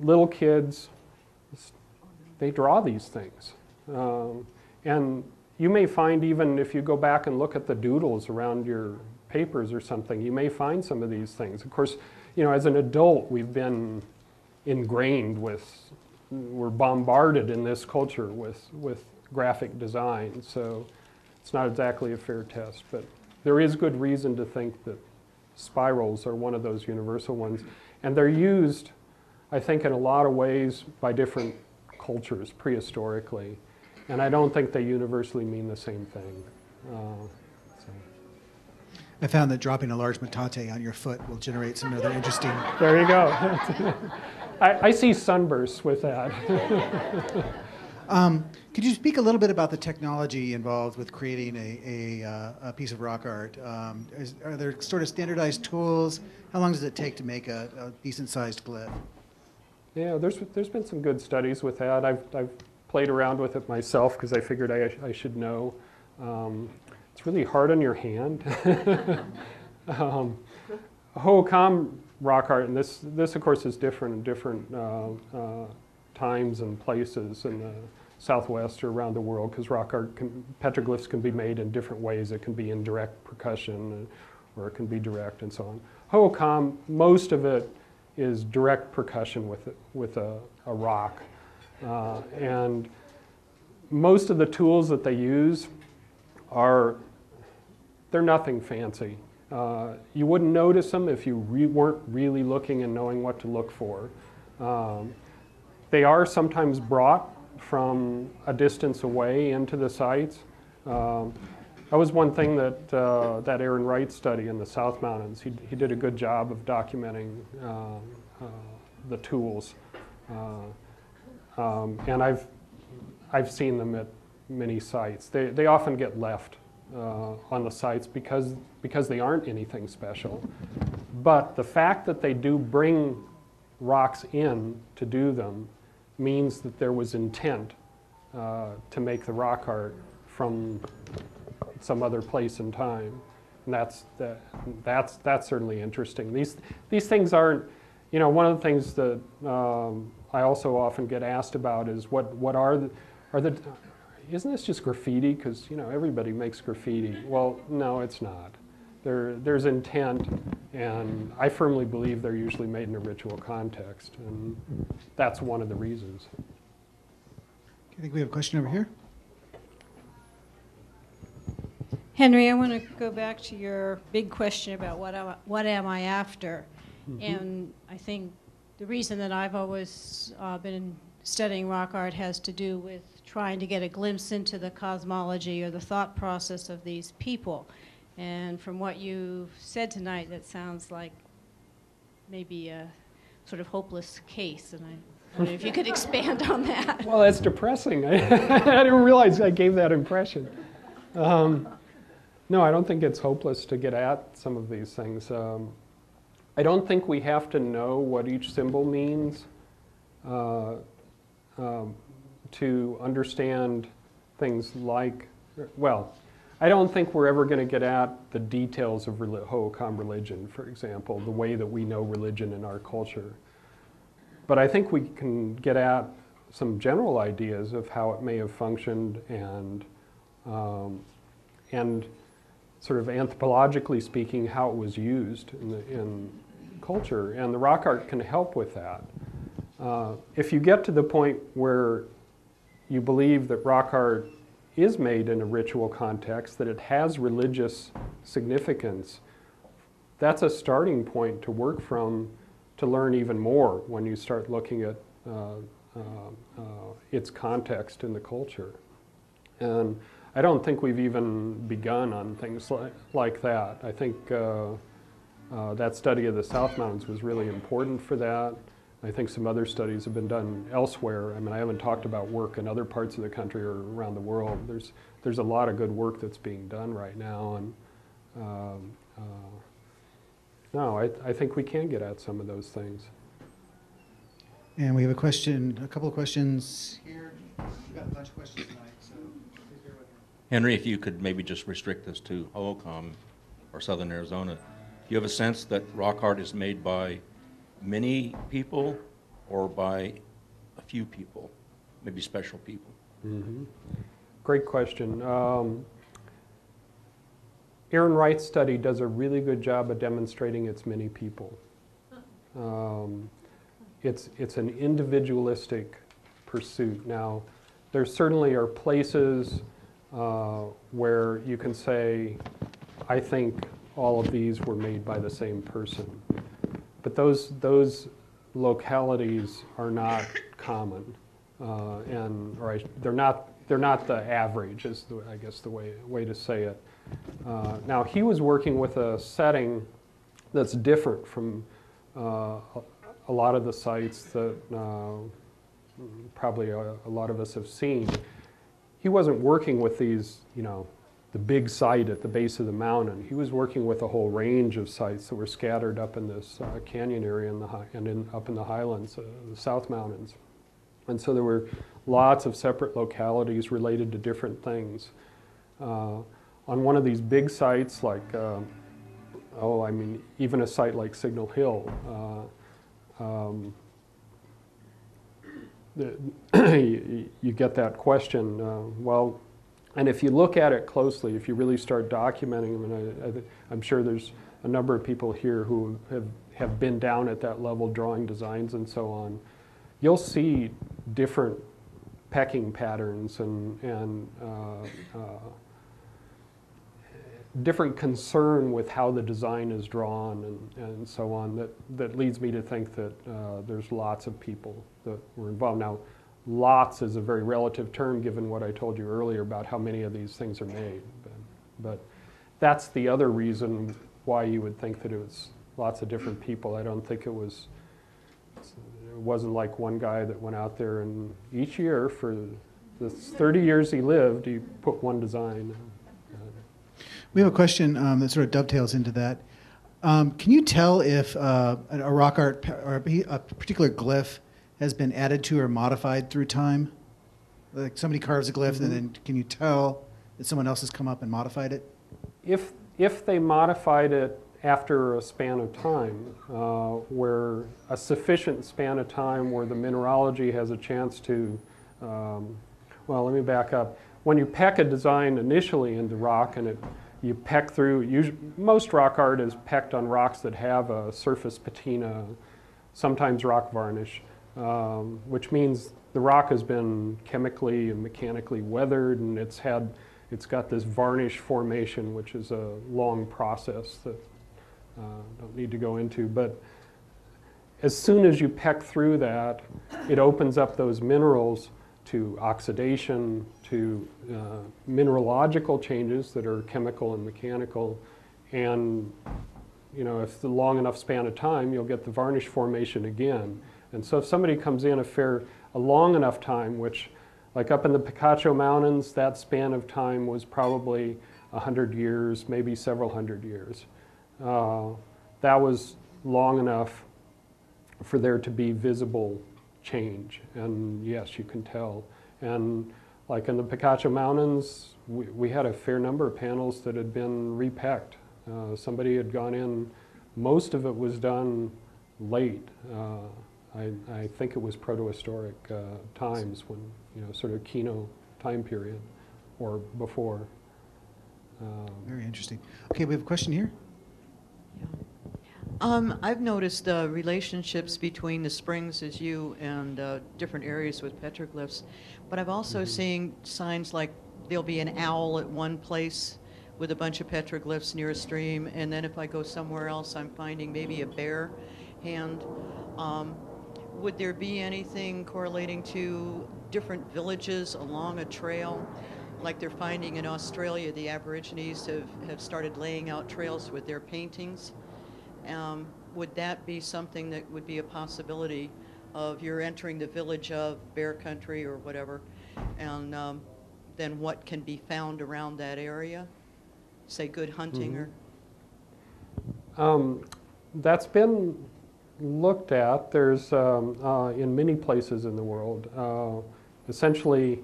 [SPEAKER 1] little kids, they draw these things. Um, and you may find even if you go back and look at the doodles around your papers or something, you may find some of these things. Of course, you know, as an adult, we've been ingrained with, we're bombarded in this culture with, with graphic design. So it's not exactly a fair test, but there is good reason to think that spirals are one of those universal ones. And they're used, I think, in a lot of ways by different cultures prehistorically. And I don't think they universally mean the same thing. Uh, so.
[SPEAKER 2] I found that dropping a large metate on your foot will generate some other interesting.
[SPEAKER 1] There you go. I, I see sunbursts with that.
[SPEAKER 2] Um, could you speak a little bit about the technology involved with creating a, a, uh, a piece of rock art? Um, is, are there sort of standardized tools? How long does it take to make a, a decent sized glyph?
[SPEAKER 1] Yeah, there's, there's been some good studies with that. I've, I've played around with it myself because I figured I, I should know. Um, it's really hard on your hand. um, Hohokam rock art, and this, this of course is different in different uh, uh, times and places in the southwest or around the world because rock art, can, petroglyphs can be made in different ways. It can be indirect percussion uh, or it can be direct and so on. Hohokam, most of it is direct percussion with, with a, a rock. Uh, and most of the tools that they use are, they're nothing fancy. Uh, you wouldn't notice them if you re- weren't really looking and knowing what to look for. Um, they are sometimes brought from a distance away into the sites. Um, that was one thing that, uh, that Aaron Wright study in the South Mountains. He, he did a good job of documenting um, uh, the tools. Uh, um, and I've, I've seen them at many sites. They, they often get left uh, on the sites because, because they aren't anything special. But the fact that they do bring rocks in to do them means that there was intent uh, to make the rock art from some other place and time. And that's, that, that's, that's certainly interesting. These, these things aren't, you know, one of the things that um, I also often get asked about is what, what are the, are the, isn't this just graffiti? Because, you know, everybody makes graffiti. Well, no, it's not. There, there's intent, and I firmly believe they're usually made in a ritual context, and that's one of the reasons.
[SPEAKER 2] I think we have a question over here.
[SPEAKER 7] Henry, I want to go back to your big question about what am I, what am I after? And I think the reason that I've always uh, been studying rock art has to do with trying to get a glimpse into the cosmology or the thought process of these people. And from what you've said tonight, that sounds like maybe a sort of hopeless case. And I wonder if you could expand on that.
[SPEAKER 1] Well, that's depressing. I, I didn't realize I gave that impression. Um, no, I don't think it's hopeless to get at some of these things. Um, I don't think we have to know what each symbol means uh, um, to understand things like, well, I don't think we're ever going to get at the details of Hohokam religion, for example, the way that we know religion in our culture. But I think we can get at some general ideas of how it may have functioned and, um, and sort of anthropologically speaking, how it was used in, the, in culture. And the rock art can help with that. Uh, if you get to the point where you believe that rock art is made in a ritual context, that it has religious significance, that's a starting point to work from to learn even more when you start looking at uh, uh, uh, its context in the culture. And I don't think we've even begun on things like, like that. I think uh, uh, that study of the South Mountains was really important for that. I think some other studies have been done elsewhere. I mean, I haven't talked about work in other parts of the country or around the world. There's, there's a lot of good work that's being done right now. And um, uh, no, I, I think we can get at some of those things.
[SPEAKER 2] And we have a question, a couple of questions here. We've got a bunch of questions tonight, so please bear with me.
[SPEAKER 8] Henry, if you could maybe just restrict this to Hohokam or southern Arizona, do you have a sense that rock art is made by many people or by a few people, maybe special people?
[SPEAKER 1] Great question. Um, Aaron Wright's study does a really good job of demonstrating it's many people. Um, it's, it's an individualistic pursuit. Now, there certainly are places uh, where you can say, I think all of these were made by the same person. But those, those localities are not common. Uh, and, or I, they're not, they're not the average is the, I guess the way, way to say it. Uh, now, he was working with a setting that's different from uh, a- lot of the sites that uh, probably a, a lot of us have seen. He wasn't working with these, you know, the big site at the base of the mountain. He was working with a whole range of sites that were scattered up in this uh, canyon area in the high, and in, up in the highlands, uh, the South Mountains. And so there were lots of separate localities related to different things. Uh, on one of these big sites, like, uh, oh, I mean, even a site like Signal Hill, uh, um, the- you you get that question. Uh, well, and if you look at it closely, if you really start documenting them, and I, I'm sure there's a number of people here who have, have been down at that level drawing designs and so on, you'll see different pecking patterns and, and uh, uh, different concern with how the design is drawn and, and so on that, that leads me to think that uh, there's lots of people that were involved. Now, lots is a very relative term given what I told you earlier about how many of these things are made. But, but that's the other reason why you would think that it was lots of different people. I don't think it was, it wasn't like one guy that went out there and each year for the 30 years he lived, he put one design.
[SPEAKER 2] We have a question um, that sort of dovetails into that. Um, can you tell if uh, a a rock art or a particular glyph has been added to or modified through time? Like somebody carves a glyph, and then can you tell that someone else has come up and modified it?
[SPEAKER 1] If, if they modified it after a span of time, uh, where a sufficient span of time where the mineralogy has a chance to, um, well, let me back up. When you peck a design initially into rock and it, you peck through, usually, most rock art is pecked on rocks that have a surface patina, sometimes rock varnish, um, which means the rock has been chemically and mechanically weathered and it's had it's got this varnish formation, which is a long process that uh, don't need to go into. But as soon as you peck through that, it opens up those minerals to oxidation, to uh, mineralogical changes that are chemical and mechanical. And, you know, if the long enough span of time, you'll get the varnish formation again. And so if somebody comes in a fair, a long enough time, which like up in the Picacho Mountains, that span of time was probably 100 years, maybe several hundred years. Uh, that was long enough for there to be visible change. And yes, you can tell. And like in the Picacho Mountains, we, we had a fair number of panels that had been repecked. Uh, somebody had gone in, most of it was done late. Uh, I, I think it was protohistoric uh, times when, you know, sort of Kino time period or before. Um,
[SPEAKER 2] Very interesting. Okay, we have a question here.
[SPEAKER 9] Um, I've noticed uh, relationships between the springs as you and uh, different areas with petroglyphs, but I've also seen signs like there'll be an owl at one place with a bunch of petroglyphs near a stream, and then if I go somewhere else, I'm finding maybe a bear hand. Um, would there be anything correlating to different villages along a trail? Like they're finding in Australia, the Aborigines have, have started laying out trails with their paintings. Um, would that be something that would be a possibility of you're entering the village of Bear Country or whatever, and um, then what can be found around that area? Say good hunting or
[SPEAKER 1] Um, That's been looked at. There's, um, uh, in many places in the world, uh, essentially,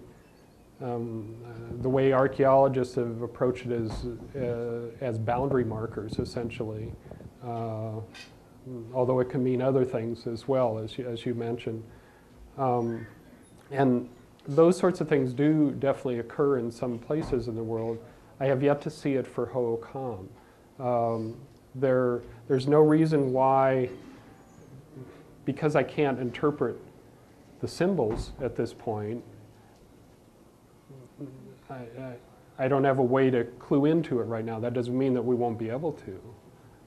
[SPEAKER 1] um, the way archaeologists have approached it is uh, as boundary markers, essentially. Uh, although it can mean other things as well, as you, as you mentioned. Um, and those sorts of things do definitely occur in some places in the world. I have yet to see it for Hohokam. Um, there, there's no reason why, because I can't interpret the symbols at this point, I, I, I don't have a way to clue into it right now. That doesn't mean that we won't be able to.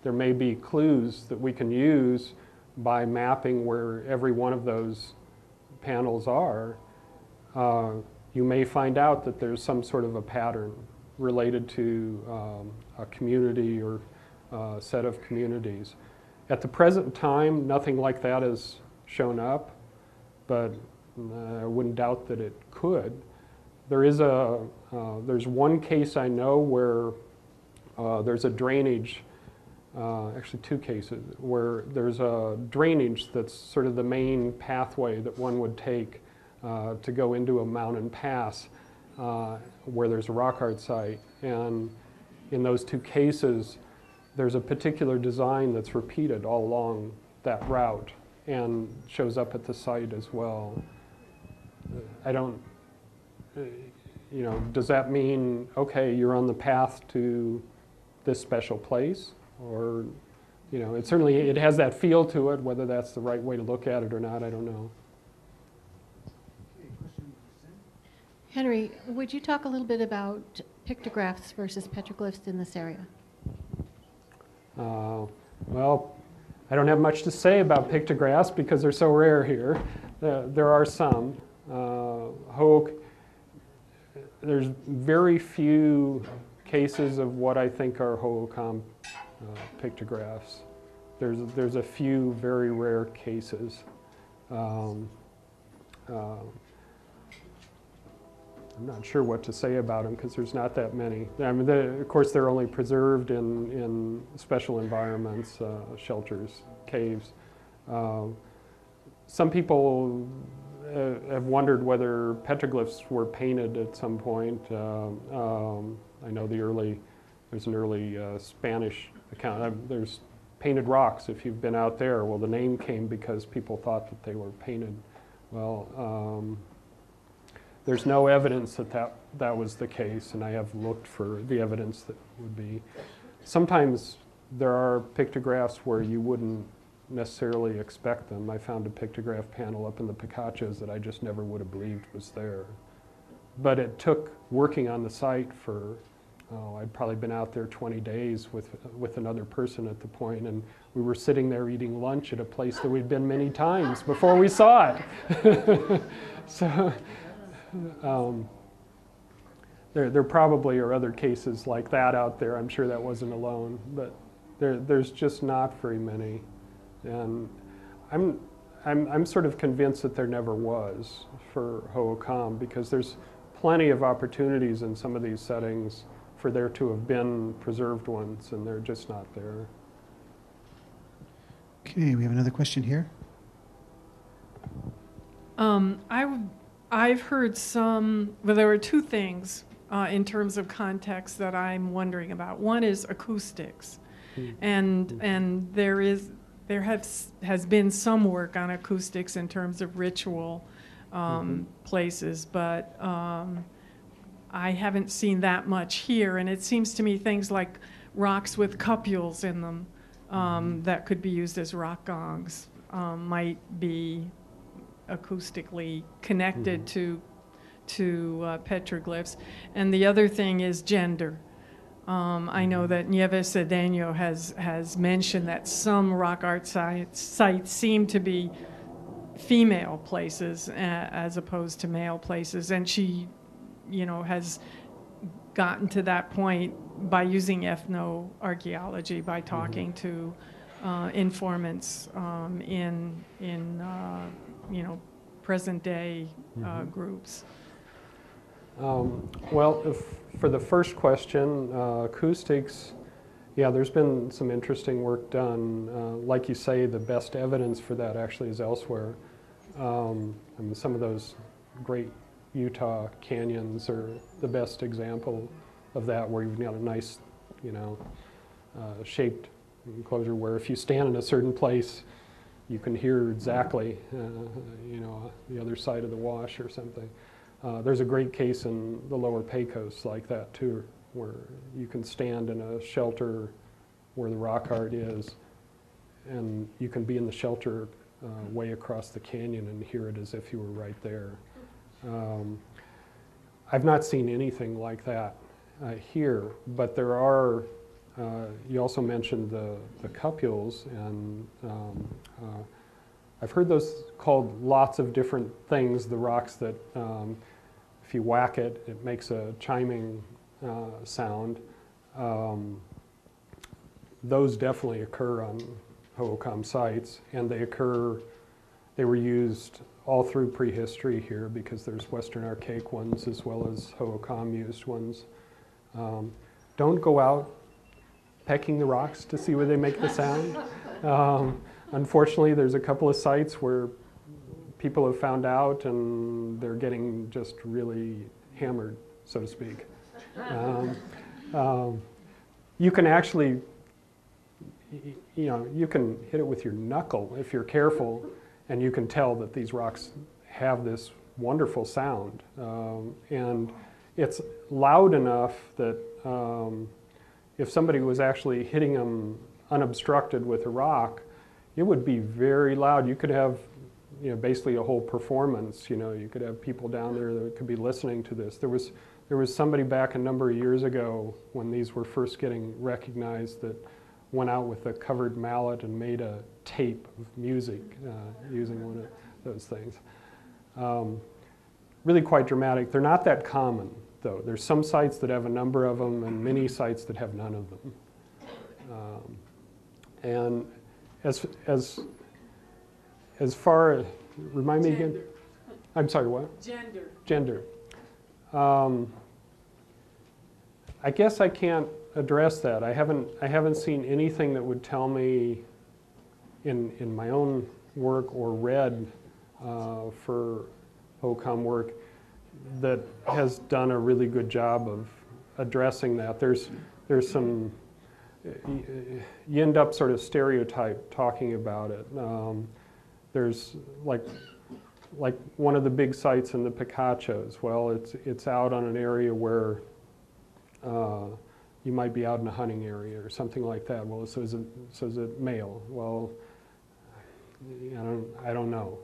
[SPEAKER 1] There may be clues that we can use by mapping where every one of those panels are. Uh, you may find out that there's some sort of a pattern related to um, a community or uh, set of communities. At the present time, nothing like that has shown up, but uh, I wouldn't doubt that it could. There is a, uh, there's one case I know where uh, there's a drainage, uh, actually two cases, where there's a drainage that's sort of the main pathway that one would take uh, to go into a mountain pass where there's a rock art site. And in those two cases, there's a particular design that's repeated all along that route and shows up at the site as well. I don't, you know, does that mean, okay, you're on the path to this special place? Or, you know, it certainly, it has that feel to it, whether that's the right way to look at it or not, I don't know.
[SPEAKER 10] Henry, would you talk a little bit about pictographs versus petroglyphs in this area?
[SPEAKER 1] Uh, Well, I don't have much to say about pictographs because they're so rare here. There are some. Uh, Hoke, there's very few cases of what I think are Hohokam uh, pictographs. There's, there's a few very rare cases. Um, uh, I'm not sure what to say about them because there's not that many. I mean, of course, they're only preserved in, in special environments, uh, shelters, caves. Um, some people uh, have wondered whether petroglyphs were painted at some point. Um, um, I know the early, there's an early uh, Spanish account. Uh, there's painted rocks if you've been out there. Well, the name came because people thought that they were painted. Well, um, there's no evidence that, that that was the case, and I have looked for the evidence that would be. Sometimes there are pictographs where you wouldn't necessarily expect them. I found a pictograph panel up in the Picachos that I just never would have believed was there. but it took working on the site for, oh, I'd probably been out there 20 days with, with another person at the point, and we were sitting there eating lunch at a place that we'd been many times before we saw it. so, um, there, there probably are other cases like that out there. I'm sure that wasn't alone, but there, there's just not very many. And I'm, I'm, I'm sort of convinced that there never was for Hohokam because there's plenty of opportunities in some of these settings for there to have been preserved ones, and they're just not there.
[SPEAKER 2] Okay, we have another question here.
[SPEAKER 11] Um, I, w- I've heard some, well, there were two things uh, in terms of context that I'm wondering about. One is acoustics. And, and there is, there has, has been some work on acoustics in terms of ritual um, places, but um, I haven't seen that much here. And it seems to me things like rocks with cupules in them um, that could be used as rock gongs um, might be acoustically connected to to uh, petroglyphs. And the other thing is gender. Um, I know that Nieves Zedeño has has mentioned that some rock art sites, sites seem to be female places uh, as opposed to male places, and she, you know, has gotten to that point by using ethnoarchaeology, by talking to uh, informants um, in in uh, you know present day uh, groups.
[SPEAKER 1] Um, Well, if, for the first question, uh, acoustics, yeah, there's been some interesting work done. Uh, Like you say, the best evidence for that actually is elsewhere. Um, I mean, some of those great Utah canyons are the best example of that, where you've got a nice, you know, uh, shaped enclosure where if you stand in a certain place, you can hear exactly, uh, you know, the other side of the wash or something. Uh, there's a great case in the lower Pecos like that too, where you can stand in a shelter where the rock art is, and you can be in the shelter uh, way across the canyon and hear it as if you were right there. Um, I've not seen anything like that uh, here, but there are. Uh, you also mentioned the, the cupules, and um, uh, I've heard those called lots of different things. The rocks that, um, if you whack it, it makes a chiming uh, sound. Um, those definitely occur on Hohokam sites, and they occur. They were used all through prehistory here because there's Western Archaic ones as well as Hohokam used ones. Um, don't go out pecking the rocks to see where they make the sound. Um, unfortunately, there's a couple of sites where people have found out and they're getting just really hammered, so to speak. Um, um, you can actually, you know, you can hit it with your knuckle if you're careful, and you can tell that these rocks have this wonderful sound. Um, and it's loud enough that um, if somebody was actually hitting them unobstructed with a rock, it would be very loud. You could have, you know, basically a whole performance. You know, you could have people down there that could be listening to this. There was there was somebody back a number of years ago when these were first getting recognized that went out with a covered mallet and made a tape of music uh, using one of those things. Um, really quite dramatic. They're not that common, though. There's some sites that have a number of them, and many sites that have none of them. Um, and as as as far, as, remind me again. I'm sorry. What?
[SPEAKER 11] Gender.
[SPEAKER 1] Gender. Um, I guess I can't address that. I haven't I haven't seen anything that would tell me in in my own work or read uh, for Hohokam work that has done a really good job of addressing that. There's there's some you end up sort of stereotype talking about it. Um, there's like like one of the big sites in the Picachos. Well, it's it's out on an area where uh, you might be out in a hunting area or something like that. Well, so is it so is it male? Well, I don't I don't know.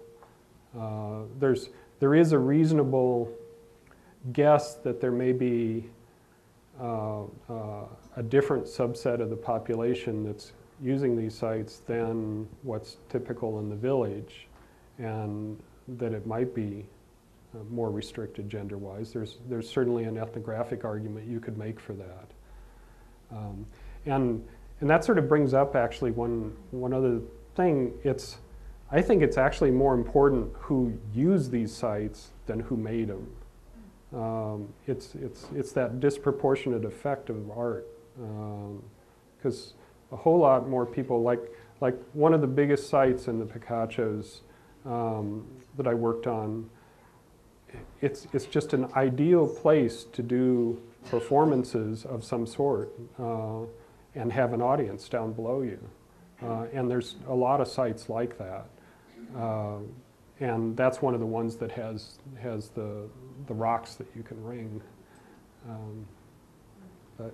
[SPEAKER 1] Uh, there's there is a reasonable guess that there may be uh, uh, a different subset of the population that's using these sites than what's typical in the village, and that it might be uh, more restricted gender-wise. There's, there's certainly an ethnographic argument you could make for that. Um, and, and that sort of brings up actually one, one other thing. It's, I think it's actually more important who used these sites than who made them. Um, it's, it's, it's that disproportionate effect of art. Because a whole lot more people, like, like one of the biggest sites in the Picachos um, that I worked on, it's, it's just an ideal place to do performances of some sort uh, and have an audience down below you. Uh, and there's a lot of sites like that. Uh, and that's one of the ones that has, has the, the rocks that you can ring. Um, but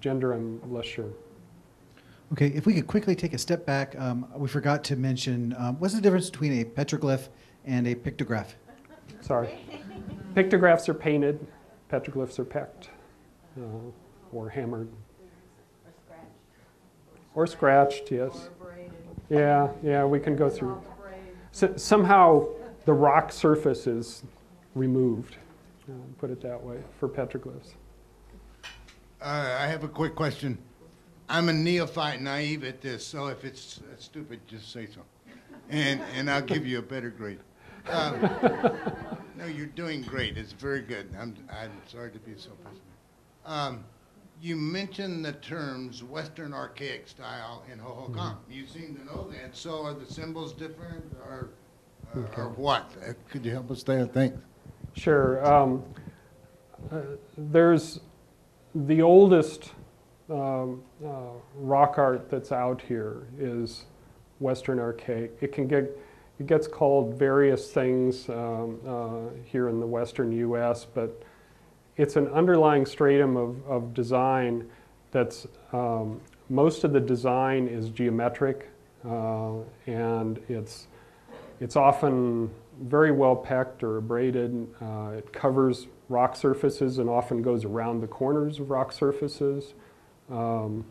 [SPEAKER 1] gender, I'm less sure.
[SPEAKER 2] Okay, if we could quickly take a step back, um, we forgot to mention um, what's the difference between a petroglyph and a pictograph?
[SPEAKER 1] Sorry. Pictographs are painted, petroglyphs are pecked uh, or hammered. Or scratched, or scratched yes. Yeah, yeah, we can go through. So, somehow the rock surface is removed, uh, put it that way, for petroglyphs.
[SPEAKER 4] Uh, I have a quick question. I'm a neophyte, naive at this, so if it's uh, stupid, just say so, and and I'll give you a better grade. Um, no, you're doing great. It's very good. I'm I'm sorry to be so pessimistic. Um, you mentioned the terms Western archaic style and Hohokam. You seem to know that. So are the symbols different, or uh, or what? Uh, could you help us there? Thanks.
[SPEAKER 1] Sure. Um, uh, there's the oldest um, uh, rock art that's out here is Western archaic. It can get it gets called various things um, uh, here in the Western U.S., but it's an underlying stratum of, of design that's um, most of the design is geometric uh, and it's it's often very well pecked or abraded. Uh, it covers rock surfaces and often goes around the corners of rock surfaces. Um,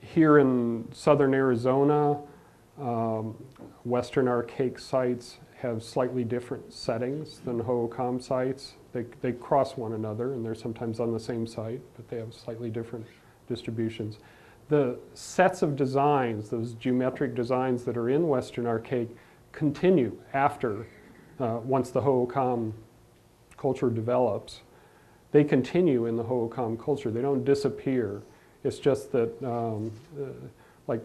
[SPEAKER 1] here in southern Arizona, um, western archaic sites have slightly different settings than Hohokam sites. They, they cross one another and they're sometimes on the same site, but they have slightly different distributions. The sets of designs, those geometric designs that are in Western archaic, continue after, uh, once the Hohokam culture develops. They continue in the Hohokam culture. They don't disappear. It's just that, um, uh, like,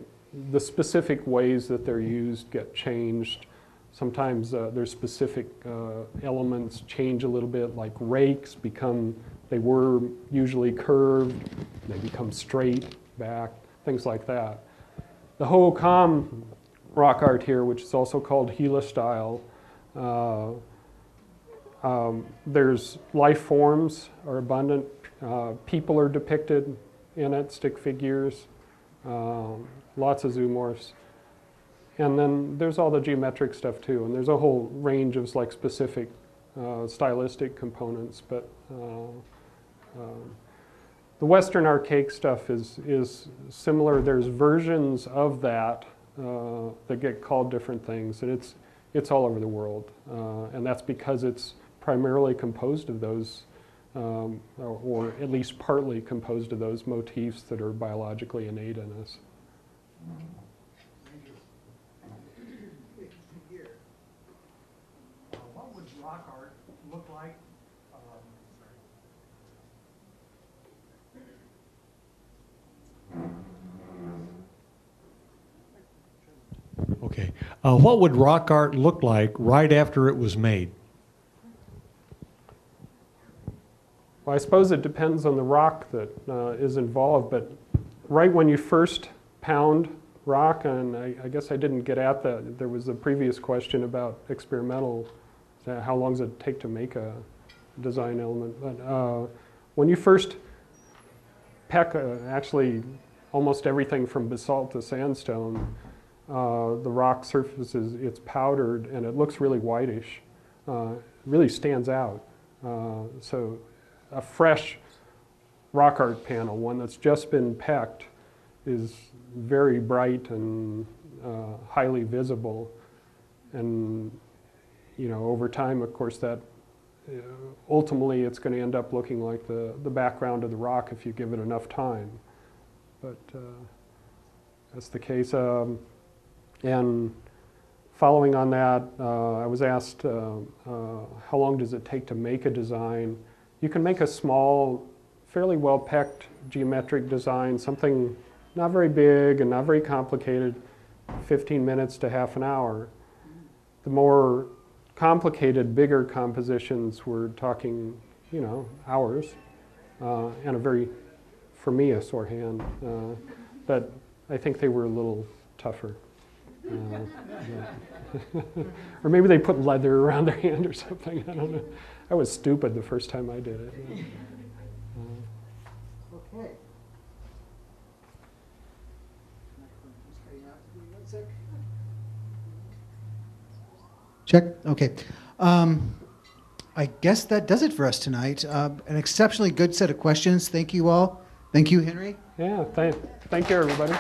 [SPEAKER 1] the specific ways that they're used get changed. Sometimes uh, there's specific uh, elements change a little bit, like rakes become, they were usually curved, they become straight back, things like that. The Hohokam rock art here, which is also called Gila style, uh, um, there's life forms are abundant. Uh, people are depicted in it, stick figures, um, lots of zoomorphs. And then there's all the geometric stuff too, and there's a whole range of like specific uh, stylistic components. But uh, um, the Western archaic stuff is is similar. There's versions of that uh, that get called different things, and it's it's all over the world, uh, and that's because it's primarily composed of those, um, or, or at least partly composed of those motifs that are biologically innate in us.
[SPEAKER 6] What would rock art look like? Okay. Uh, what would rock art look like right after it was made?
[SPEAKER 1] Well, I suppose it depends on the rock that uh, is involved, but right when you first pound rock, and I, I, guess I didn't get at that, there was a previous question about experimental, uh, how long does it take to make a design element, but uh, when you first peck, uh, actually almost everything from basalt to sandstone, uh, the rock surface is, it's powdered and it looks really whitish, uh, really stands out. Uh, So a fresh rock art panel, one that's just been pecked, is very bright and uh, highly visible. And, you know, over time, of course, that uh, ultimately it's going to end up looking like the, the background of the rock if you give it enough time. But that's the case. Um, and following on that, uh, I was asked, uh, uh, how long does it take to make a design? You can make a small, fairly well-packed geometric design, something not very big and not very complicated, 15 minutes to half an hour. The more complicated, bigger compositions, we're talking, you know, hours, uh, and a very, for me, a sore hand. Uh, but I think they were a little tougher. Uh, yeah. or maybe they put leather around their hand or something. I don't know. I was stupid the first time I did it. Uh,
[SPEAKER 2] Okay. Check. Okay. Um, I guess that does it for us tonight. Uh, an exceptionally good set of questions. Thank you all. Thank you, Henry.
[SPEAKER 1] yeah, thank, thank you, everybody.